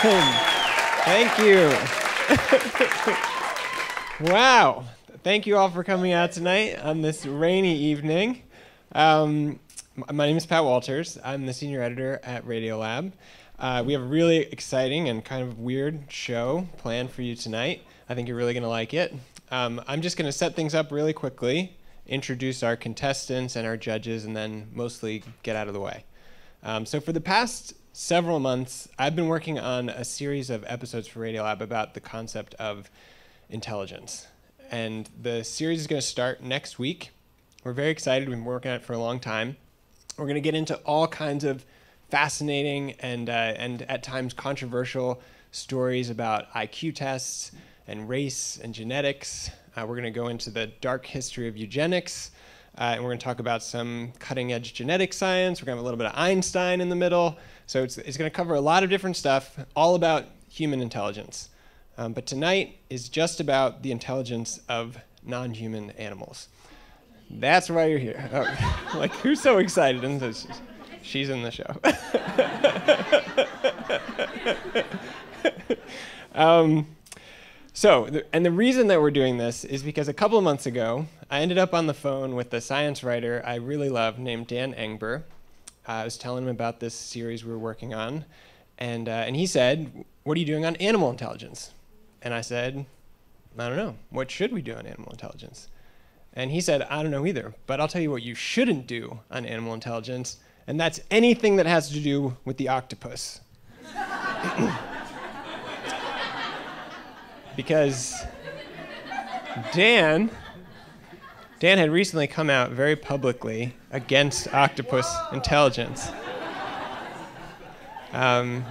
Thank you. wow. Thank you all for coming out tonight on this rainy evening. Um, my name is Pat Walters. I'm the senior editor at Radiolab. Uh, we have a really exciting and kind of weird show planned for you tonight. I think you're really going to like it. Um, I'm just going to set things up really quickly, introduce our contestants and our judges, and then mostly get out of the way. Um, so, for the past several months, I've been working on a series of episodes for Radiolab about the concept of intelligence. And the series is going to start next week. We're very excited. We've been working on it for a long time. We're going to get into all kinds of fascinating and, uh, and at times controversial stories about IQ tests and race and genetics. Uh, we're going to go into the dark history of eugenics. Uh, and we're going to talk about some cutting edge genetic science. We're going to have a little bit of Einstein in the middle. So it's, it's going to cover a lot of different stuff, all about human intelligence. Um, but tonight is just about the intelligence of non human animals. That's why you're here. Oh, like, who's so excited? And this, she's in the show. um, so, and the reason that we're doing this is because a couple of months ago, I ended up on the phone with a science writer I really love named Dan Engber. Uh, I was telling him about this series we were working on, and, uh, and he said, What are you doing on animal intelligence? And I said, I don't know. What should we do on animal intelligence? And he said, I don't know either, but I'll tell you what you shouldn't do on animal intelligence, and that's anything that has to do with the octopus. because Dan Dan had recently come out very publicly against octopus intelligence. Um,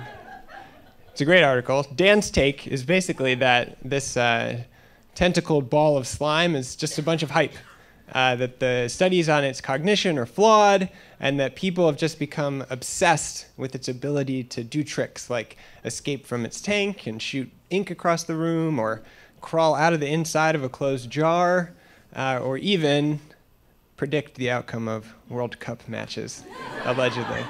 it's a great article. Dan's take is basically that this uh, tentacled ball of slime is just a bunch of hype. Uh, that the studies on its cognition are flawed, and that people have just become obsessed with its ability to do tricks like escape from its tank and shoot ink across the room, or crawl out of the inside of a closed jar, uh, or even predict the outcome of World Cup matches, allegedly.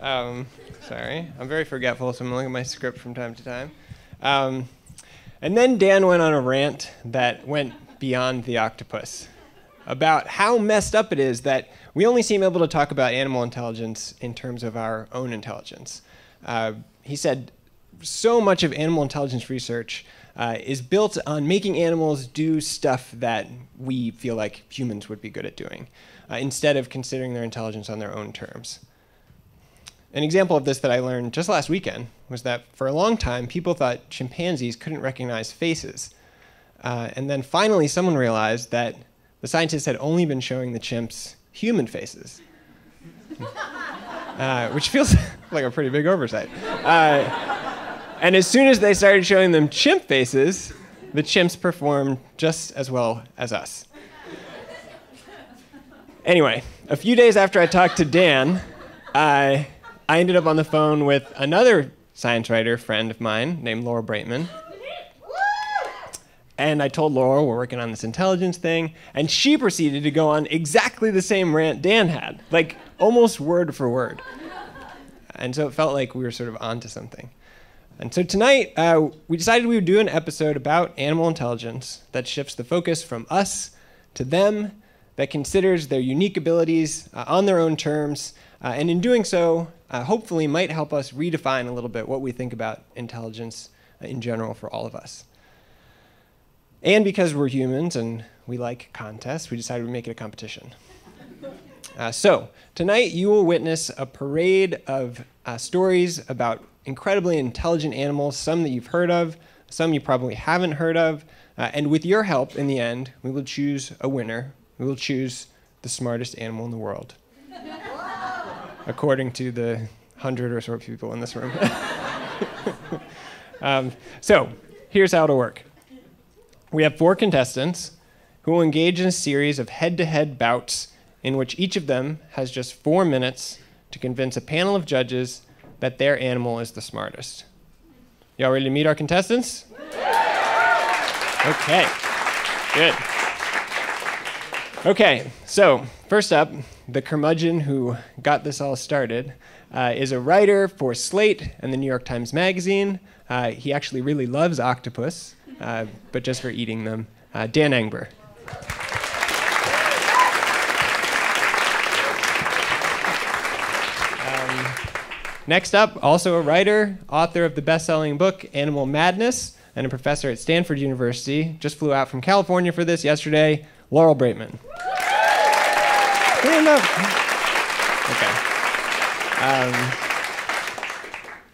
Um, sorry, I'm very forgetful, so I'm looking at my script from time to time. Um, and then Dan went on a rant that went beyond the octopus about how messed up it is that we only seem able to talk about animal intelligence in terms of our own intelligence. Uh, he said so much of animal intelligence research uh, is built on making animals do stuff that we feel like humans would be good at doing, uh, instead of considering their intelligence on their own terms. An example of this that I learned just last weekend was that for a long time, people thought chimpanzees couldn't recognize faces. Uh, and then finally, someone realized that the scientists had only been showing the chimps human faces, uh, which feels like a pretty big oversight. And as soon as they started showing them chimp faces, the chimps performed just as well as us. Anyway, a few days after I talked to Dan, I, I ended up on the phone with another science writer friend of mine named Laurel Braitman. And I told Laurel we're working on this intelligence thing, and she proceeded to go on exactly the same rant Dan had, like almost word for word. And so it felt like we were sort of onto something. And so tonight, uh, we decided we would do an episode about animal intelligence that shifts the focus from us to them, that considers their unique abilities uh, on their own terms, uh, and in doing so, uh, hopefully might help us redefine a little bit what we think about intelligence uh, in general for all of us. And because we're humans and we like contests, we decided we'd make it a competition. Uh, so, tonight you will witness a parade of stories about incredibly intelligent animals, some that you've heard of, some you probably haven't heard of. Uh, and with your help, in the end, we will choose a winner. We will choose the smartest animal in the world, according to the hundred or so people in this room. um, so, here's how it'll work we have four contestants who will engage in a series of head to head bouts in which each of them has just four minutes to convince a panel of judges that their animal is the smartest. Y'all ready to meet our contestants? Okay, good. Okay, so first up, the curmudgeon who got this all started, uh, is a writer for Slate and the New York Times Magazine. Uh, he actually really loves octopus, uh, but just for eating them. Uh, Dan Engber. Next up, also a writer, author of the best selling book Animal Madness, and a professor at Stanford University. Just flew out from California for this yesterday, Laurel Braitman. Stand up. Okay. Um,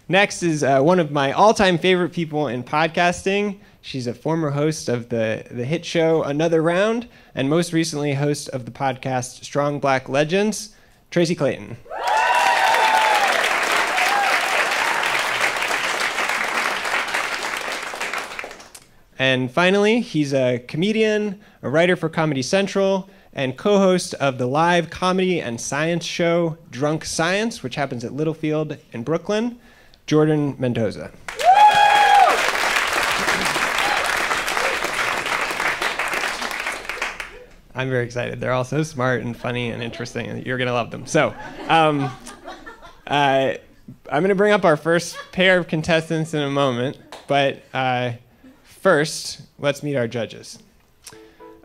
next is uh, one of my all time favorite people in podcasting. She's a former host of the, the hit show Another Round, and most recently, host of the podcast Strong Black Legends, Tracy Clayton. And finally, he's a comedian, a writer for Comedy Central, and co host of the live comedy and science show Drunk Science, which happens at Littlefield in Brooklyn, Jordan Mendoza. I'm very excited. They're all so smart and funny and interesting, and you're going to love them. So, um, uh, I'm going to bring up our first pair of contestants in a moment, but. Uh, First, let's meet our judges.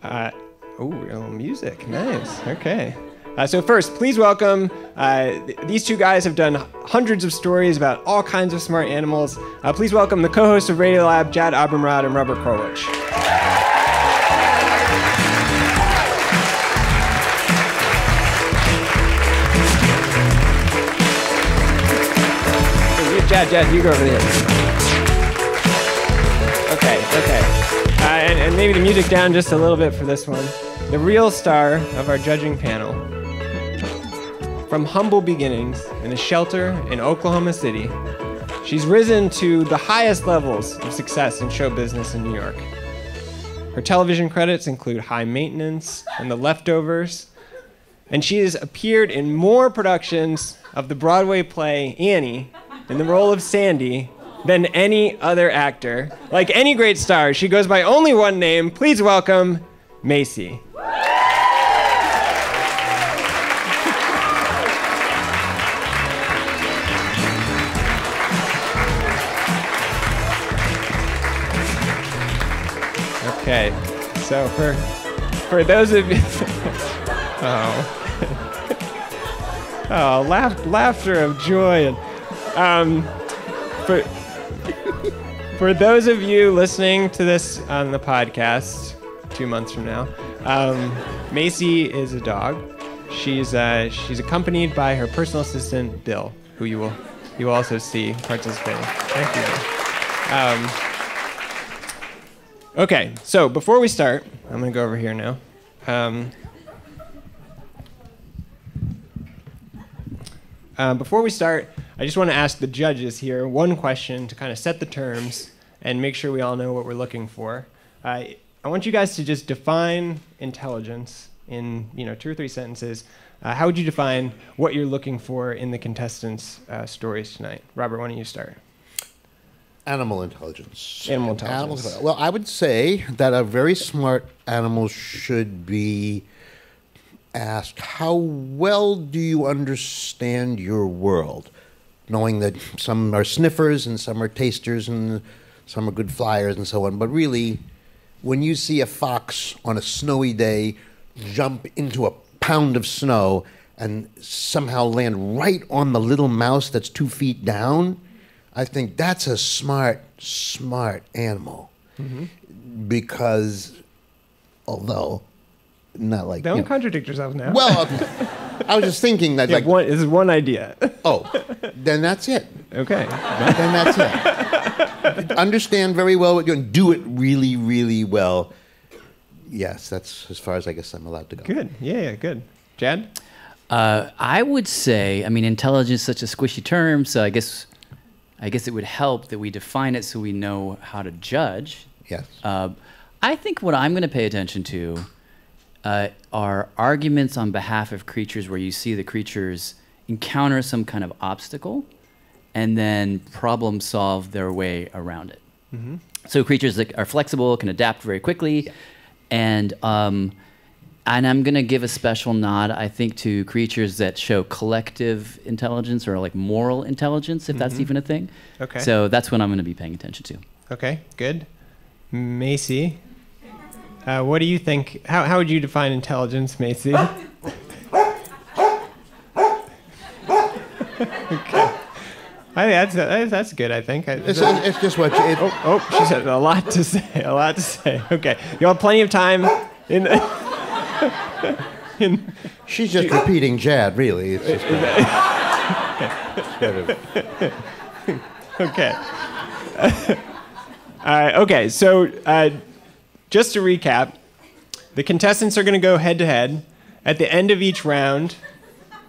Uh, oh, little music. Nice. Okay. Uh, so first, please welcome. Uh, th- these two guys have done hundreds of stories about all kinds of smart animals. Uh, please welcome the co-hosts of Radiolab, Jad Abumrad and Robert Krulwich. Jad, Jad, you go over there. And, maybe the music down just a little bit for this one. The real star of our judging panel. From humble beginnings in a shelter in Oklahoma City, she's risen to the highest levels of success in show business in New York. Her television credits include High Maintenance and The Leftovers, and she has appeared in more productions of the Broadway play Annie in the role of Sandy than any other actor. Like any great star, she goes by only one name. Please welcome Macy. Okay, so for for those of you, oh, oh, laugh, laughter of joy, and um, for for those of you listening to this on the podcast two months from now, um, Macy is a dog. She's uh, she's accompanied by her personal assistant Bill, who you will you will also see participating. Thank you. Um, okay, so before we start, I'm gonna go over here now. Um, uh, before we start, I just want to ask the judges here one question to kind of set the terms and make sure we all know what we're looking for. Uh, I want you guys to just define intelligence in you know two or three sentences. Uh, how would you define what you're looking for in the contestants' uh, stories tonight? Robert, why don't you start? Animal intelligence. Animal intelligence. Animal, well, I would say that a very smart animal should be asked, How well do you understand your world? Knowing that some are sniffers and some are tasters and some are good flyers and so on. But really, when you see a fox on a snowy day jump into a pound of snow and somehow land right on the little mouse that's two feet down, I think that's a smart, smart animal. Mm-hmm. Because although not like don't you know, contradict yourself now. Well, I was just thinking that like one this is one idea. oh, then that's it. Okay, then that's it. Understand very well what you're doing. Do it really, really well. Yes, that's as far as I guess I'm allowed to go. Good. Yeah, yeah good. Jad. Uh, I would say, I mean, intelligence is such a squishy term, so I guess, I guess it would help that we define it so we know how to judge. Yes. Uh, I think what I'm going to pay attention to uh, are arguments on behalf of creatures where you see the creatures encounter some kind of obstacle and then problem solve their way around it. Mm-hmm. So creatures that are flexible can adapt very quickly, yeah. and um, and I'm gonna give a special nod, I think, to creatures that show collective intelligence or like moral intelligence, if that's even a thing. Okay. So that's what I'm gonna be paying attention to. Okay, good. Macy, uh, what do you think? How, how would you define intelligence, Macy? okay. I think that's, that's, that's good, I think. I, It's, it's just what you, it, oh, oh, she said a lot to say, a lot to say. Okay, you have plenty of time in in, she's just repeating Jad, really. It's just kind of- okay. uh, okay, so uh, just to recap, the contestants are going to go head to head. At the end of each round,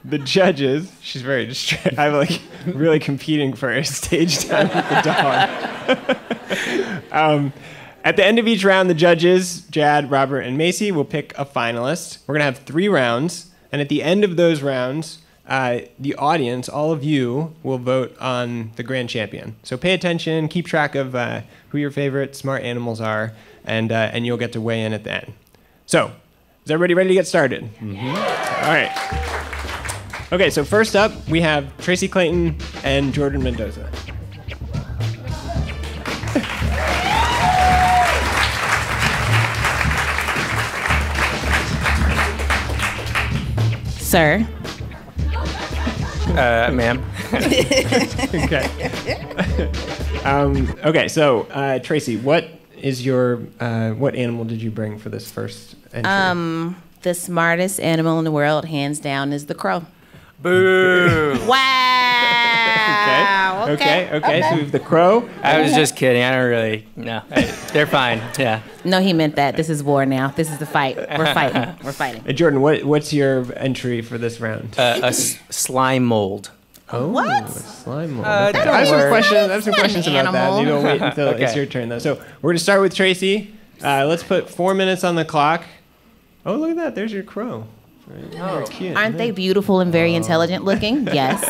the judges, she's very distracted. I'm like really competing for stage time with the dog. um, at the end of each round, the judges, Jad, Robert, and Macy, will pick a finalist. We're going to have three rounds. And at the end of those rounds, uh, the audience, all of you, will vote on the grand champion. So pay attention, keep track of uh, who your favorite smart animals are, and, uh, and you'll get to weigh in at the end. So, is everybody ready to get started? All right. Okay, so first up, we have Tracy Clayton and Jordan Mendoza. Sir, Uh, ma'am. okay. um, okay, so uh, Tracy, what is your uh, what animal did you bring for this first entry? um, the smartest animal in the world, hands down, is the crow. Boo. Wow. okay. okay, okay, So we have the crow. I was just kidding. I don't really. No, they're fine. Yeah. No, he meant that. This is war now. This is the fight. We're fighting. We're fighting. Uh, Jordan, what what's your entry for this round? Uh, a s- slime mold. Oh, what? slime mold. Uh, I have some questions. I have some questions an about that. You don't wait until it's your turn though. So we're gonna start with Tracy. Uh, let's put four minutes on the clock. Oh, look at that! There's your crow. Very, very cute. Aren't they beautiful and very intelligent looking? Yes,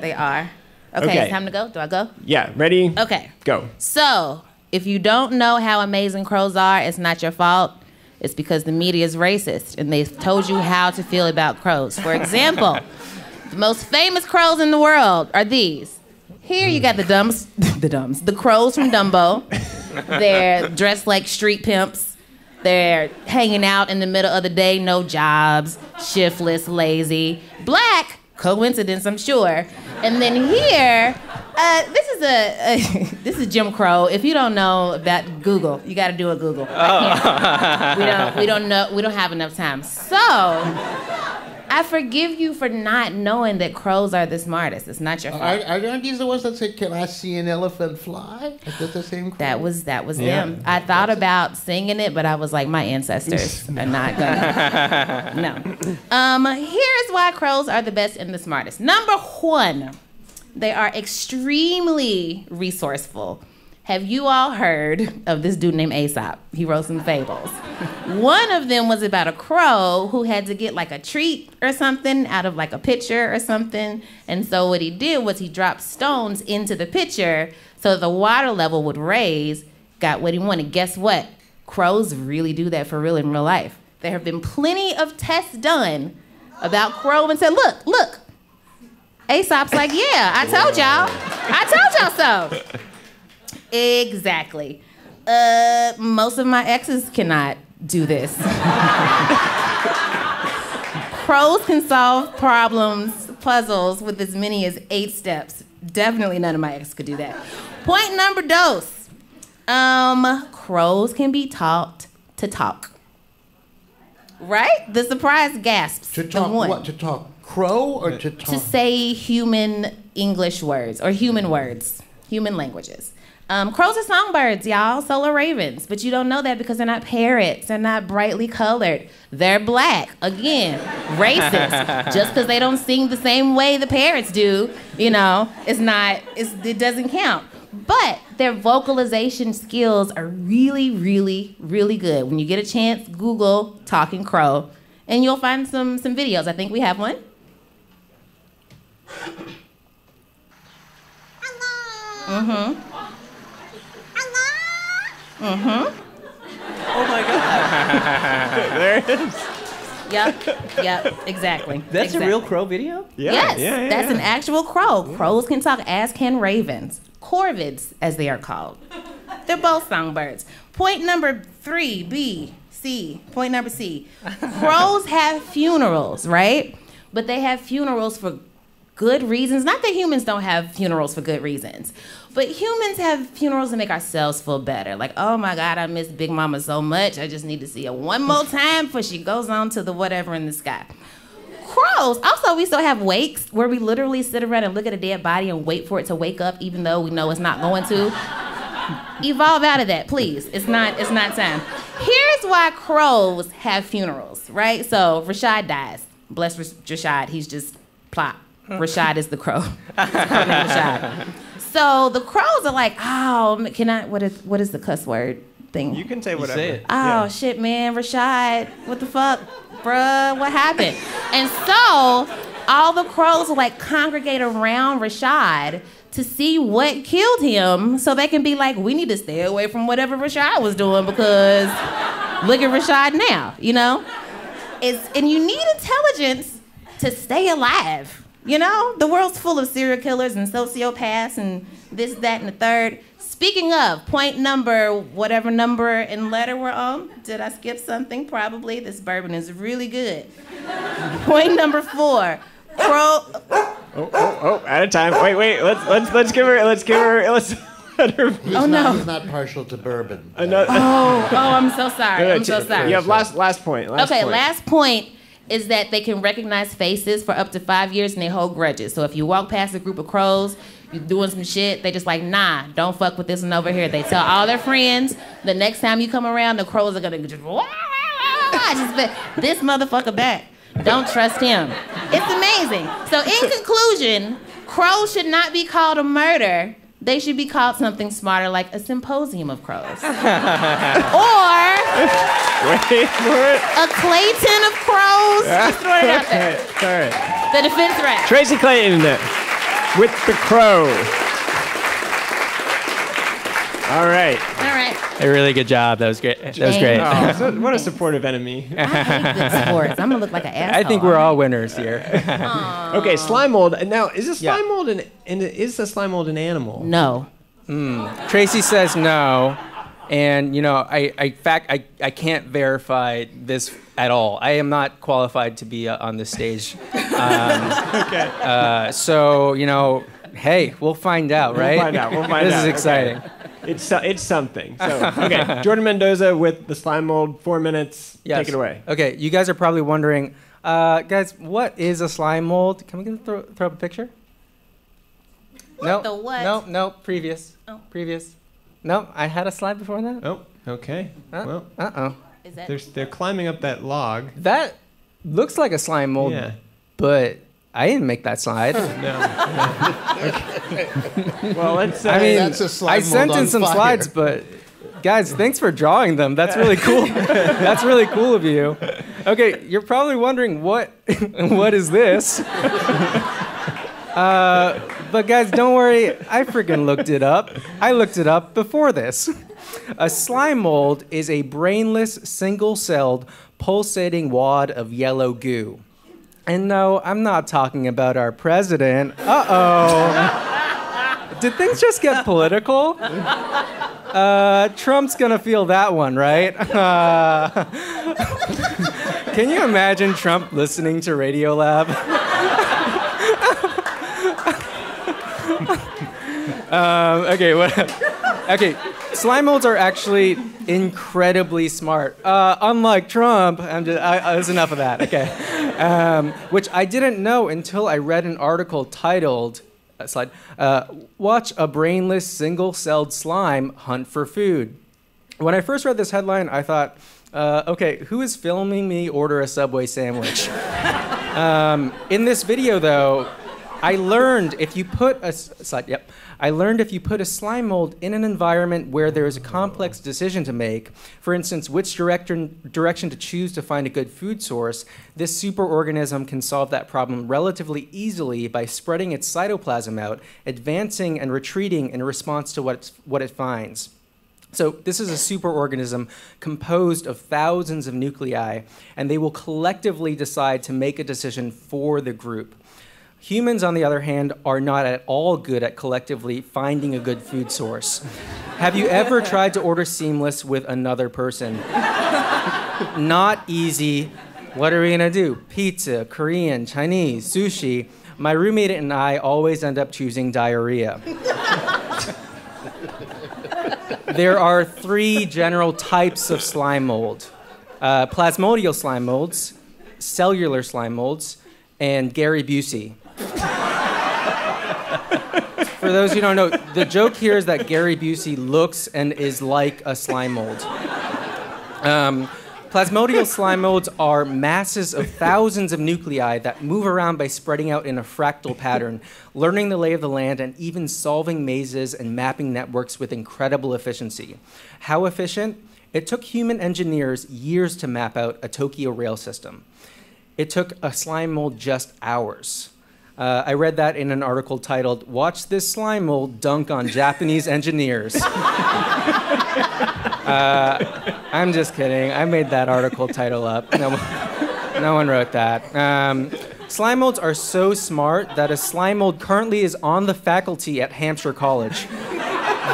they are. Okay, Okay. it's time to go. Do I go? Yeah. Ready? Okay. Go. So, if you don't know how amazing crows are, it's not your fault. It's because the media is racist and they've told you how to feel about crows. For example, the most famous crows in the world are these. Here you got the dumbs, the dumbs, the crows from Dumbo. They're dressed like street pimps. They're hanging out in the middle of the day, no jobs, shiftless, lazy. Black, coincidence, I'm sure. And then here, uh, this is a, a this is Jim Crow. If you don't know about Google, you got to do a Google. Can't- we don't we don't know we don't have enough time. So I forgive you for not knowing that crows are the smartest. It's not your fault. Are, aren't these the ones that say, "Can I see an elephant fly"? Is that the same? That was that was Yeah. them. I thought about singing it, but I was like, my ancestors are not gonna. no. Um, here's why crows are the best and the smartest. Number one, they are extremely resourceful. Have you all heard of this dude named Aesop? He wrote some fables. One of them was about a crow who had to get like a treat or something out of like a pitcher or something. And so what he did was he dropped stones into the pitcher so the water level would raise, got what he wanted. Guess what? Crows really do that for real in real life. There have been plenty of tests done about crow and said, look, look. Aesop's like, yeah, I told y'all. I told y'all so. Exactly. Uh, most of my exes cannot do this. Crows can solve problems, puzzles with as many as eight steps. Definitely none of my exes could do that. Point number dos. Um, crows can be taught to talk. Right? The surprise gasps. To talk what? To talk crow or to talk? to say human English words or human words, human languages. Um, crows are songbirds, y'all. So are ravens, but you don't know that because they're not parrots. They're not brightly colored. They're black. Again, racist. Just because they don't sing the same way the parrots do, you know, it's not. It's, it doesn't count. But their vocalization skills are really, really, really good. When you get a chance, Google "talking crow," and you'll find some some videos. I think we have one. Mm-hmm. Oh there it is. Yep. Yep. Exactly. That's exactly. a real crow video? Yeah, yes, yeah, yeah, that's yeah. an actual crow. Crows can talk, as can ravens. Corvids, as they are called. They're both songbirds. Point number three, B, C. Point number C. Crows have funerals, right? But they have funerals for good reasons. Not that humans don't have funerals for good reasons, but humans have funerals to make ourselves feel better. Like, oh my God, I miss Big Mama so much. I just need to see her one more time before she goes on to the whatever in the sky crows. Also, we still have wakes where we literally sit around and look at a dead body and wait for it to wake up, even though we know it's not going to. Evolve out of that, please. It's not. It's not time. Here's why crows have funerals, right? So Rashad dies. Bless Rashad. He's just plop. Rashad is the crow. His crow named Rashad. So the crows are like, oh, can I? What is what is the cuss word thing? You can say whatever. say it. Oh Yeah. shit, man, Rashad, what the fuck, bruh, what happened? And so all the crows will like congregate around Rashad to see what killed him, so they can be like, we need to stay away from whatever Rashad was doing because look at Rashad now, you know? It's and you need intelligence to stay alive. You know, the world's full of serial killers and sociopaths and this, that, and the third. Speaking of, point number, whatever number and letter we're on. Did I skip something? Probably. This bourbon is really good. point number four. Crow. Oh, oh, oh, out of time. Wait, wait. Let's let's let's give her. Let's give her. Let's let her. He's Oh, not, no. He's not partial to bourbon. Another, Oh, oh, I'm so sorry. I'm so sorry. You have last last point. Last okay, point. last point is that they can recognize faces for up to five years and they hold grudges. So if you walk past a group of crows, you're doing some shit, they just like, nah, don't fuck with this one over here. They tell all their friends. The next time you come around, the crows are gonna just, wah, just this motherfucker back. Don't trust him. It's amazing. So in conclusion, crows should not be called a murder. They should be called something smarter, like a symposium of crows, or Wait for it. a Clayton of crows. Just throwing it out there. All right. The defense rap. Tracy Clayton with the crow. All right. All right. A really good job. That was great. That was great. Oh, so- what a supportive enemy. I hate good sports. I'm gonna look like an asshole. I think we're all winners here. Okay, slime mold. Now, is a slime Yeah. mold an, an is a slime mold an animal? No. Tracy says no, and you know, I, I fact, I, I can't verify this at all. I am not qualified to be uh, on this stage. Um, Okay. uh, so you know, hey, we'll find out, right? We'll find out. We'll find this out. is exciting. Okay. It's so- it's something. So okay, Jordan Mendoza with the slime mold. Four minutes. Yes. Take it away. Okay, you guys are probably wondering, uh, guys, what is a slime mold? Can we get throw, throw up a picture? no. the what? No, no, previous. Oh. Previous. No, I had a slide before that. Oh, okay. Uh, Well, uh-oh. Is that they're they're climbing up that log. That looks like a slime mold, Yeah. but I didn't make that slide. No. well, let's. Uh, I mean, That's a slime I sent in some fire. slides, but guys, thanks for drawing them. That's really cool. That's really cool of you. Okay, you're probably wondering what what is this? Uh, but guys, don't worry. I freaking looked it up. I looked it up before this. A slime mold is a brainless, single-celled, pulsating wad of yellow goo. And no, I'm not talking about our president. Uh oh. Did things just get political? Uh, Trump's gonna feel that one, right? Uh, can you imagine Trump listening to Radiolab? um, okay, what? Okay, slime molds are actually incredibly smart. Uh, unlike Trump, I'm just, I, I, there's enough of that. Okay, um, which I didn't know until I read an article titled uh, slide. Uh, Watch a brainless single-celled slime hunt for food. When I first read this headline, I thought, uh, okay, who is filming me order a Subway sandwich? um, in this video, though, I learned if you put a slide, yep, I learned if you put a slime mold in an environment where there is a complex decision to make, for instance, which direction direction to choose to find a good food source, this superorganism can solve that problem relatively easily by spreading its cytoplasm out, advancing and retreating in response to what what it finds. So, this is a superorganism composed of thousands of nuclei, and they will collectively decide to make a decision for the group. Humans, on the other hand, are not at all good at collectively finding a good food source. Have you ever tried to order seamless with another person? not easy. What are we gonna do? Pizza, Korean, Chinese, sushi. My roommate and I always end up choosing diarrhea. there are three general types of slime mold uh, plasmodial slime molds, cellular slime molds, and Gary Busey. For those who don't know, the joke here is that Gary Busey looks and is like a slime mold. Um, Plasmodial slime molds are masses of thousands of nuclei that move around by spreading out in a fractal pattern, learning the lay of the land, and even solving mazes and mapping networks with incredible efficiency. How efficient? It took human engineers years to map out a Tokyo rail system. It took a slime mold just hours. Uh, I read that in an article titled, Watch This Slime Mold Dunk on Japanese Engineers. uh, I'm just kidding. I made that article title up. No, no one wrote that. Um, slime molds are so smart that a slime mold currently is on the faculty at Hampshire College.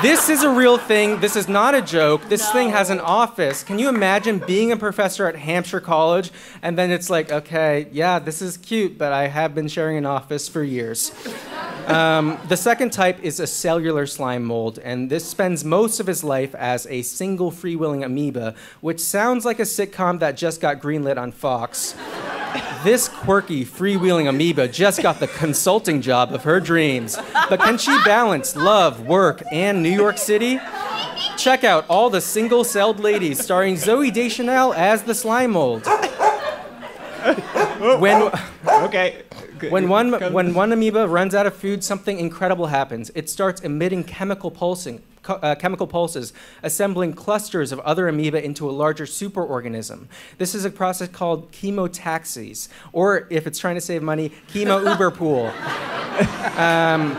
This is a real thing. This is not a joke. This no. thing has an office. Can you imagine being a professor at Hampshire College and then it's like, okay, yeah, this is cute, but I have been sharing an office for years. Um, the second type is a cellular slime mold, and this spends most of his life as a single freewheeling amoeba, which sounds like a sitcom that just got greenlit on Fox. This quirky, freewheeling amoeba just got the consulting job of her dreams. But can she balance love, work, and New York City? Check out all the single celled ladies starring Zooey Deschanel as the slime mold. When, okay. When one, when one amoeba runs out of food, something incredible happens. It starts emitting chemical pulsing, uh, chemical pulses, assembling clusters of other amoeba into a larger superorganism. This is a process called chemotaxis, or if it's trying to save money, chemo uber pool. Um,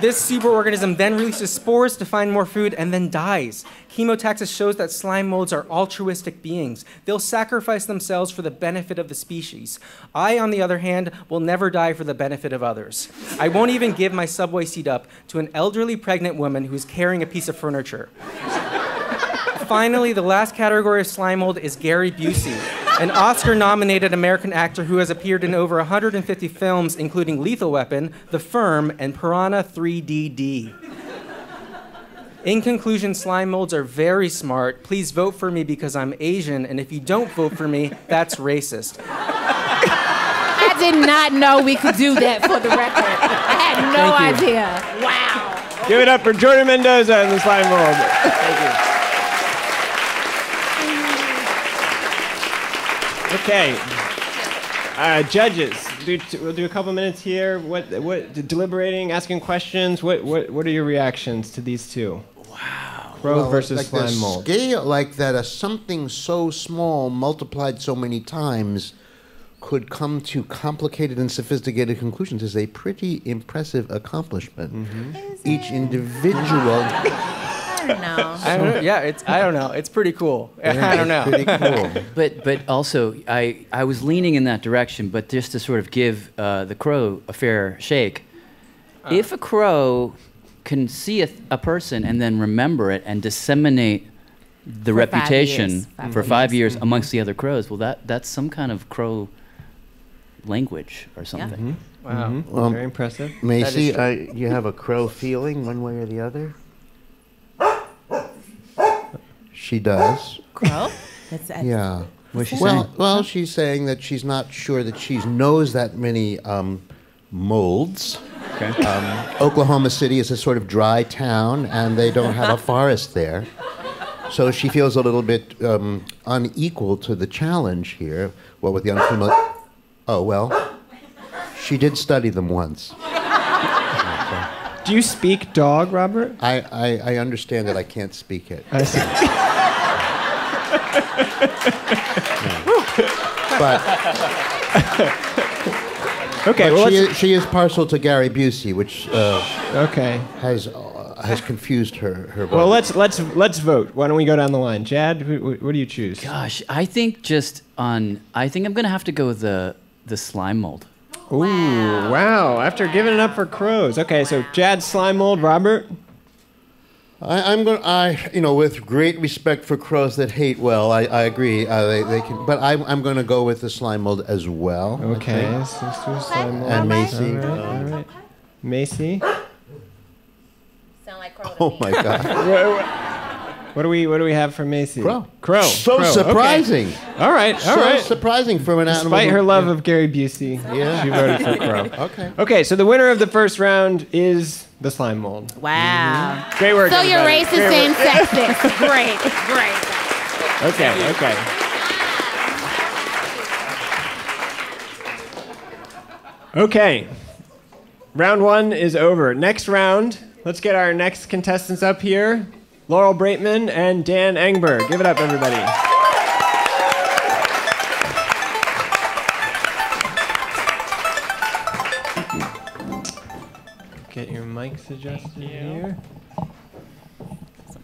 this superorganism then releases spores to find more food and then dies. Chemotaxis shows that slime molds are altruistic beings. They'll sacrifice themselves for the benefit of the species. I, on the other hand, will never die for the benefit of others. I won't even give my subway seat up to an elderly pregnant woman who's carrying a piece of furniture. Finally, the last category of slime mold is Gary Busey, an Oscar nominated American actor who has appeared in over 150 films, including Lethal Weapon, The Firm, and Piranha 3DD. In conclusion, slime molds are very smart. Please vote for me because I'm Asian, and if you don't vote for me, that's racist. I did not know we could do that for the record. I had no idea. Wow. Give it up for Jordan Mendoza and the slime mold. Thank you. Okay. Uh, judges, do, we'll do a couple minutes here. What, what, deliberating, asking questions. What, what, what are your reactions to these two? Wow. Crow Well, versus like slime the mold. Scale like that, a something so small multiplied so many times could come to complicated and sophisticated conclusions is a pretty impressive accomplishment. Each individual. I don't know. I don't. Yeah, it's, I don't know. It's pretty cool. I don't know. Pretty cool. But but also I I was leaning in that direction, but just to sort of give uh, the crow a fair shake. if a crow can see a, a person and then remember it and disseminate the For five reputation years. Five for five years. years amongst the other crows, well that that's some kind of crow language or something. Wow. Mhm. Um, Very impressive. Macy, true. uh, you have a crow feeling one way or the other? She does. Crow? That's, that's Yeah. What's she well, saying? well, she's saying that she's not sure that she knows that many um, molds. Okay. Um, Oklahoma City is a sort of dry town, and they don't have a forest there. So she feels a little bit um, unequal to the challenge here. What with the unfamiliar? Oh well, she did study them once. Do you speak dog, Robert? I, I, I understand that I can't speak it, I see. but Okay. Well, she, is, she is partial to Gary Busey, which uh, okay. has uh, has confused her. Her Well, vote. let's let's let's vote. Why don't we go down the line? Jad, who, who- what do you choose? Gosh, I think just on. I think I'm gonna have to go with the the slime mold. Ooh, wow. After giving it up for crows. Okay, so Jad slime mold, Robert. I, I'm going. I, you know, with great respect for crows that hate well, I, I agree. Uh, they, they can, but I'm, I'm going to go with the slime mold as well. I Okay, think. let's, let's do slime mold. And Macy. All right, all right. Macy. Sound like crow Oh my God! What do we what do we have for Macy? Crow. Crow. So Crow, okay. surprising. All right, all so right. surprising from an animal. Despite her who- love of Gary Busey, Yeah. she voted for Crow. Okay. Okay, so the winner of the first round is the slime mold. Wow. Mm-hmm. Great work. So you're everybody. racist Great and work. sexist. Great, great. Okay, okay. Okay. Round one is over. Next round, let's get our next contestants up here Laurel Braitman and Dan Engber. Give it up, everybody. Get your mics adjusted here.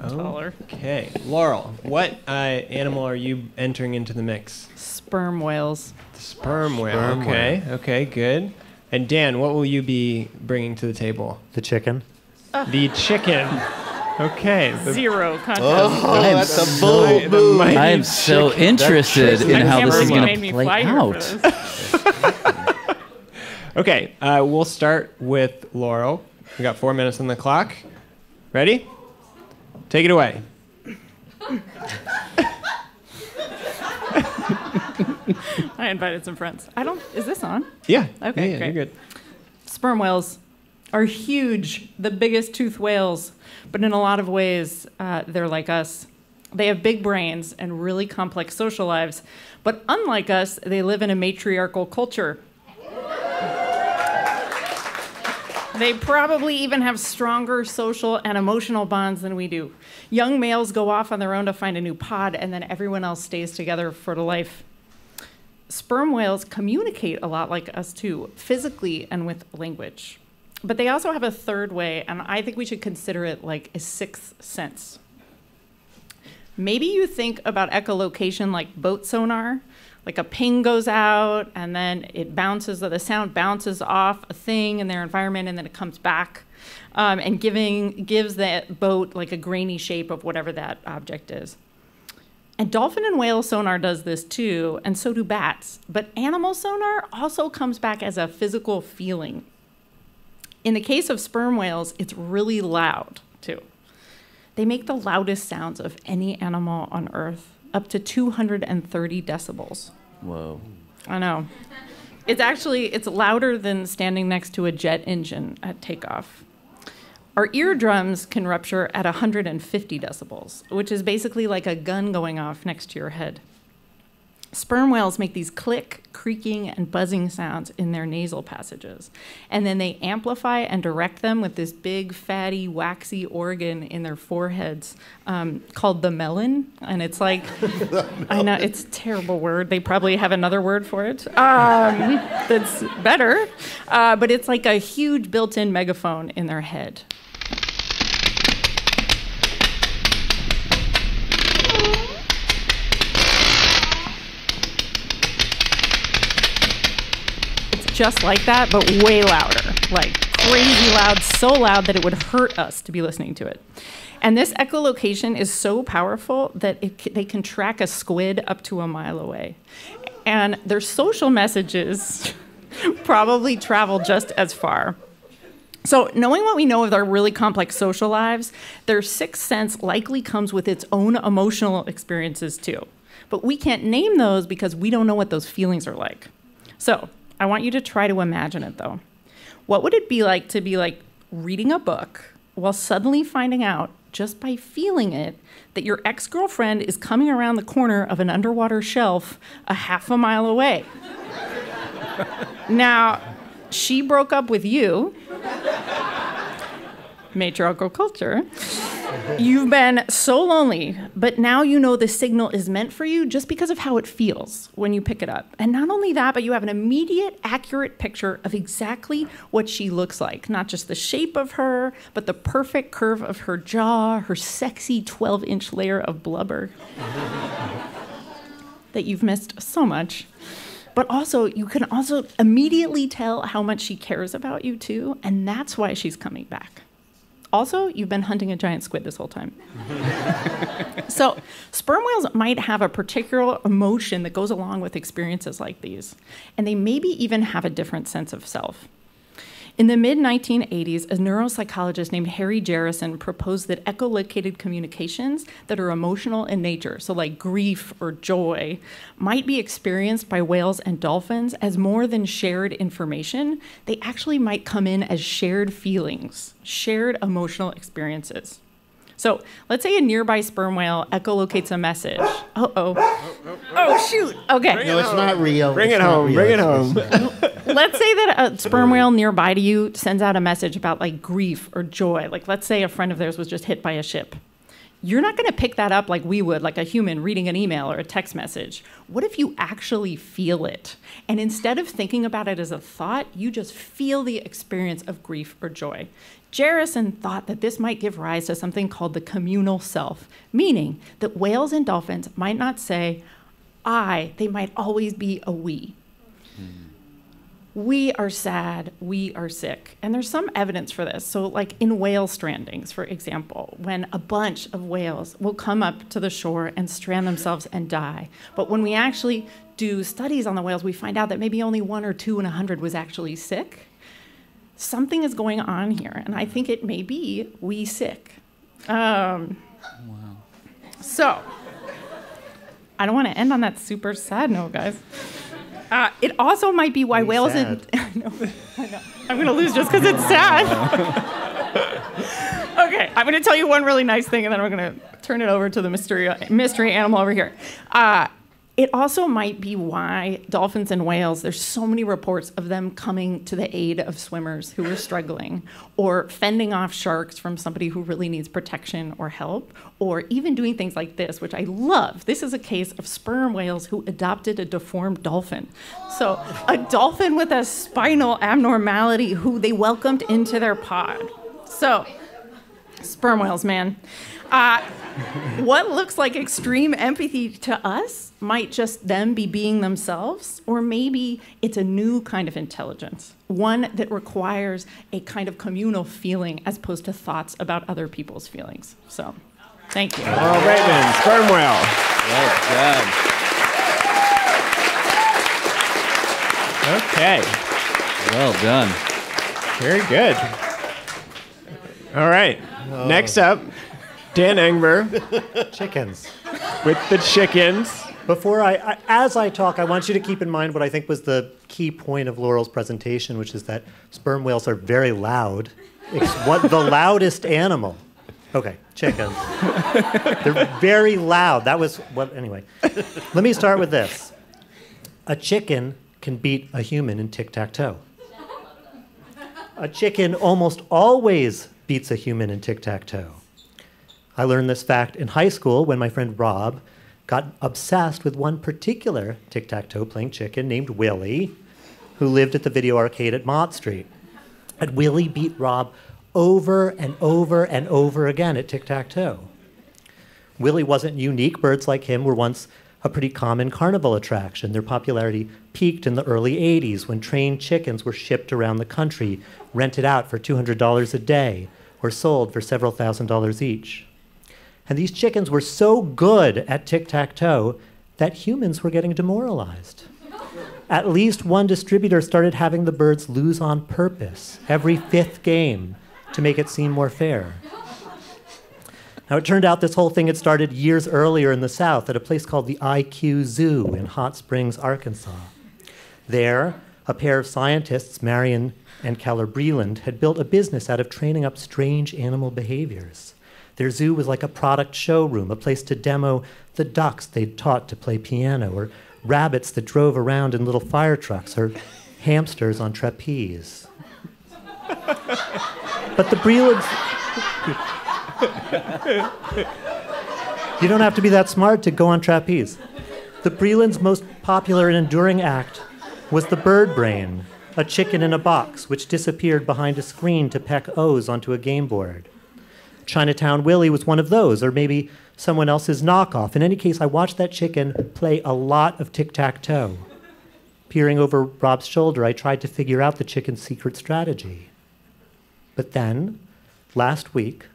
Okay. Laurel, what uh, animal are you entering into the mix? Sperm whales. Sperm whale. Sperm okay. Okay. Good. And Dan, what will you be bringing to the table? The chicken. The chicken. Okay. The, Zero contest. Oh, I am that's a so- bold move. mighty I am so interested in how this is gonna made me play fly out. Okay. Uh, we'll start with Laurel. We got four minutes on the clock. Ready? Take it away. I invited some friends. I don't. Is this on? Yeah. Okay, Yeah, yeah, great. you're good. Sperm whales are huge, the biggest tooth whales, but in a lot of ways, uh, they're like us. They have big brains and really complex social lives, but unlike us, they live in a matriarchal culture. They probably even have stronger social and emotional bonds than we do. Young males go off on their own to find a new pod, and then everyone else stays together for the life sperm whales communicate a lot like us too, physically and with language. But they also have a third way, and I think we should consider it like a sixth sense. Maybe you think about echolocation like boat sonar, like a ping goes out and then it bounces, the sound bounces off a thing in their environment and then it comes back um, and giving gives that boat like a grainy shape of whatever that object is. And dolphin and whale sonar does this too, and so do bats. But animal sonar also comes back as a physical feeling. In the case of sperm whales, it's really loud too. They make the loudest sounds of any animal on Earth, up to 230 decibels. Whoa. I know. It's actually it's louder than standing next to a jet engine at takeoff. Our eardrums can rupture at 150 decibels, which is basically like a gun going off next to your head. Sperm whales make these click, creaking, and buzzing sounds in their nasal passages. And then they amplify and direct them with this big, fatty, waxy organ in their foreheads um, called the melon. And it's like, I know, it's a terrible word. They probably have another word for it um, that's better. Uh, but it's like a huge built in megaphone in their head. Just like that, but way louder. Like crazy loud, so loud that it would hurt us to be listening to it. And this echolocation is so powerful that it, they can track a squid up to a mile away. And their social messages probably travel just as far. So, knowing what we know of their really complex social lives, their sixth sense likely comes with its own emotional experiences too. But we can't name those because we don't know what those feelings are like. So, I want you to try to imagine it though. What would it be like to be like reading a book while suddenly finding out, just by feeling it, that your ex girlfriend is coming around the corner of an underwater shelf a half a mile away? now, she broke up with you, matriarchal culture, You've been so lonely, but now you know the signal is meant for you just because of how it feels when you pick it up. And not only that, but you have an immediate, accurate picture of exactly what she looks like. Not just the shape of her, but the perfect curve of her jaw, her sexy 12 inch layer of blubber that you've missed so much. But also, you can also immediately tell how much she cares about you, too, and that's why she's coming back. Also, you've been hunting a giant squid this whole time. so, sperm whales might have a particular emotion that goes along with experiences like these, and they maybe even have a different sense of self. In the mid 1980s, a neuropsychologist named Harry Jerison proposed that echolocated communications that are emotional in nature, so like grief or joy, might be experienced by whales and dolphins as more than shared information. They actually might come in as shared feelings, shared emotional experiences. So let's say a nearby sperm whale echolocates a message. Uh oh. Oh, shoot. Okay. No, it's not real. Bring It's it home. real. Bring it home. let's say that a sperm whale nearby to you sends out a message about like grief or joy. Like, let's say a friend of theirs was just hit by a ship. You're not going to pick that up like we would, like a human reading an email or a text message. What if you actually feel it? And instead of thinking about it as a thought, you just feel the experience of grief or joy. Jerison thought that this might give rise to something called the communal self, meaning that whales and dolphins might not say, I, they might always be a we we are sad, we are sick. And there's some evidence for this. So, like in whale strandings, for example, when a bunch of whales will come up to the shore and strand themselves and die. But when we actually do studies on the whales, we find out that maybe only one or two in a hundred was actually sick. Something is going on here, and I think it may be we sick. Um, wow. So, I don't want to end on that super sad note, guys. Uh, it also might be why whales and I know, I know. I'm gonna lose just because it's sad. okay, I'm gonna tell you one really nice thing, and then we're gonna turn it over to the mystery mystery animal over here. Uh, it also might be why dolphins and whales, there's so many reports of them coming to the aid of swimmers who are struggling, or fending off sharks from somebody who really needs protection or help, or even doing things like this, which I love. This is a case of sperm whales who adopted a deformed dolphin. So, a dolphin with a spinal abnormality who they welcomed into their pod. So, sperm whales, man. Uh, what looks like extreme empathy to us might just them be being themselves, or maybe it's a new kind of intelligence, one that requires a kind of communal feeling as opposed to thoughts about other people's feelings. So, thank you. All right, then. Sperm whale. Well done. Okay. Well done. Very good. All right. Next up, Dan Engber Chickens. with the chickens. Before I, I, as I talk, I want you to keep in mind what I think was the key point of Laurel's presentation, which is that sperm whales are very loud. It's what the loudest animal. Okay, chickens. They're very loud. That was what. Anyway, let me start with this. A chicken can beat a human in tic tac toe. A chicken almost always beats a human in tic tac toe. I learned this fact in high school when my friend Rob got obsessed with one particular tic tac toe playing chicken named Willie, who lived at the video arcade at Mott Street. And Willie beat Rob over and over and over again at tic tac toe. Willie wasn't unique. Birds like him were once a pretty common carnival attraction. Their popularity peaked in the early 80s when trained chickens were shipped around the country, rented out for $200 a day, or sold for several thousand dollars each. And these chickens were so good at tic tac toe that humans were getting demoralized. At least one distributor started having the birds lose on purpose every fifth game to make it seem more fair. Now, it turned out this whole thing had started years earlier in the South at a place called the IQ Zoo in Hot Springs, Arkansas. There, a pair of scientists, Marion and Keller Breland, had built a business out of training up strange animal behaviors. Their zoo was like a product showroom, a place to demo the ducks they'd taught to play piano, or rabbits that drove around in little fire trucks, or hamsters on trapeze. but the Brelands. You don't have to be that smart to go on trapeze. The Breland's most popular and enduring act was the bird brain, a chicken in a box which disappeared behind a screen to peck O's onto a game board. Chinatown Willie was one of those, or maybe someone else's knockoff. In any case, I watched that chicken play a lot of tic tac toe. Peering over Rob's shoulder, I tried to figure out the chicken's secret strategy. But then, last week,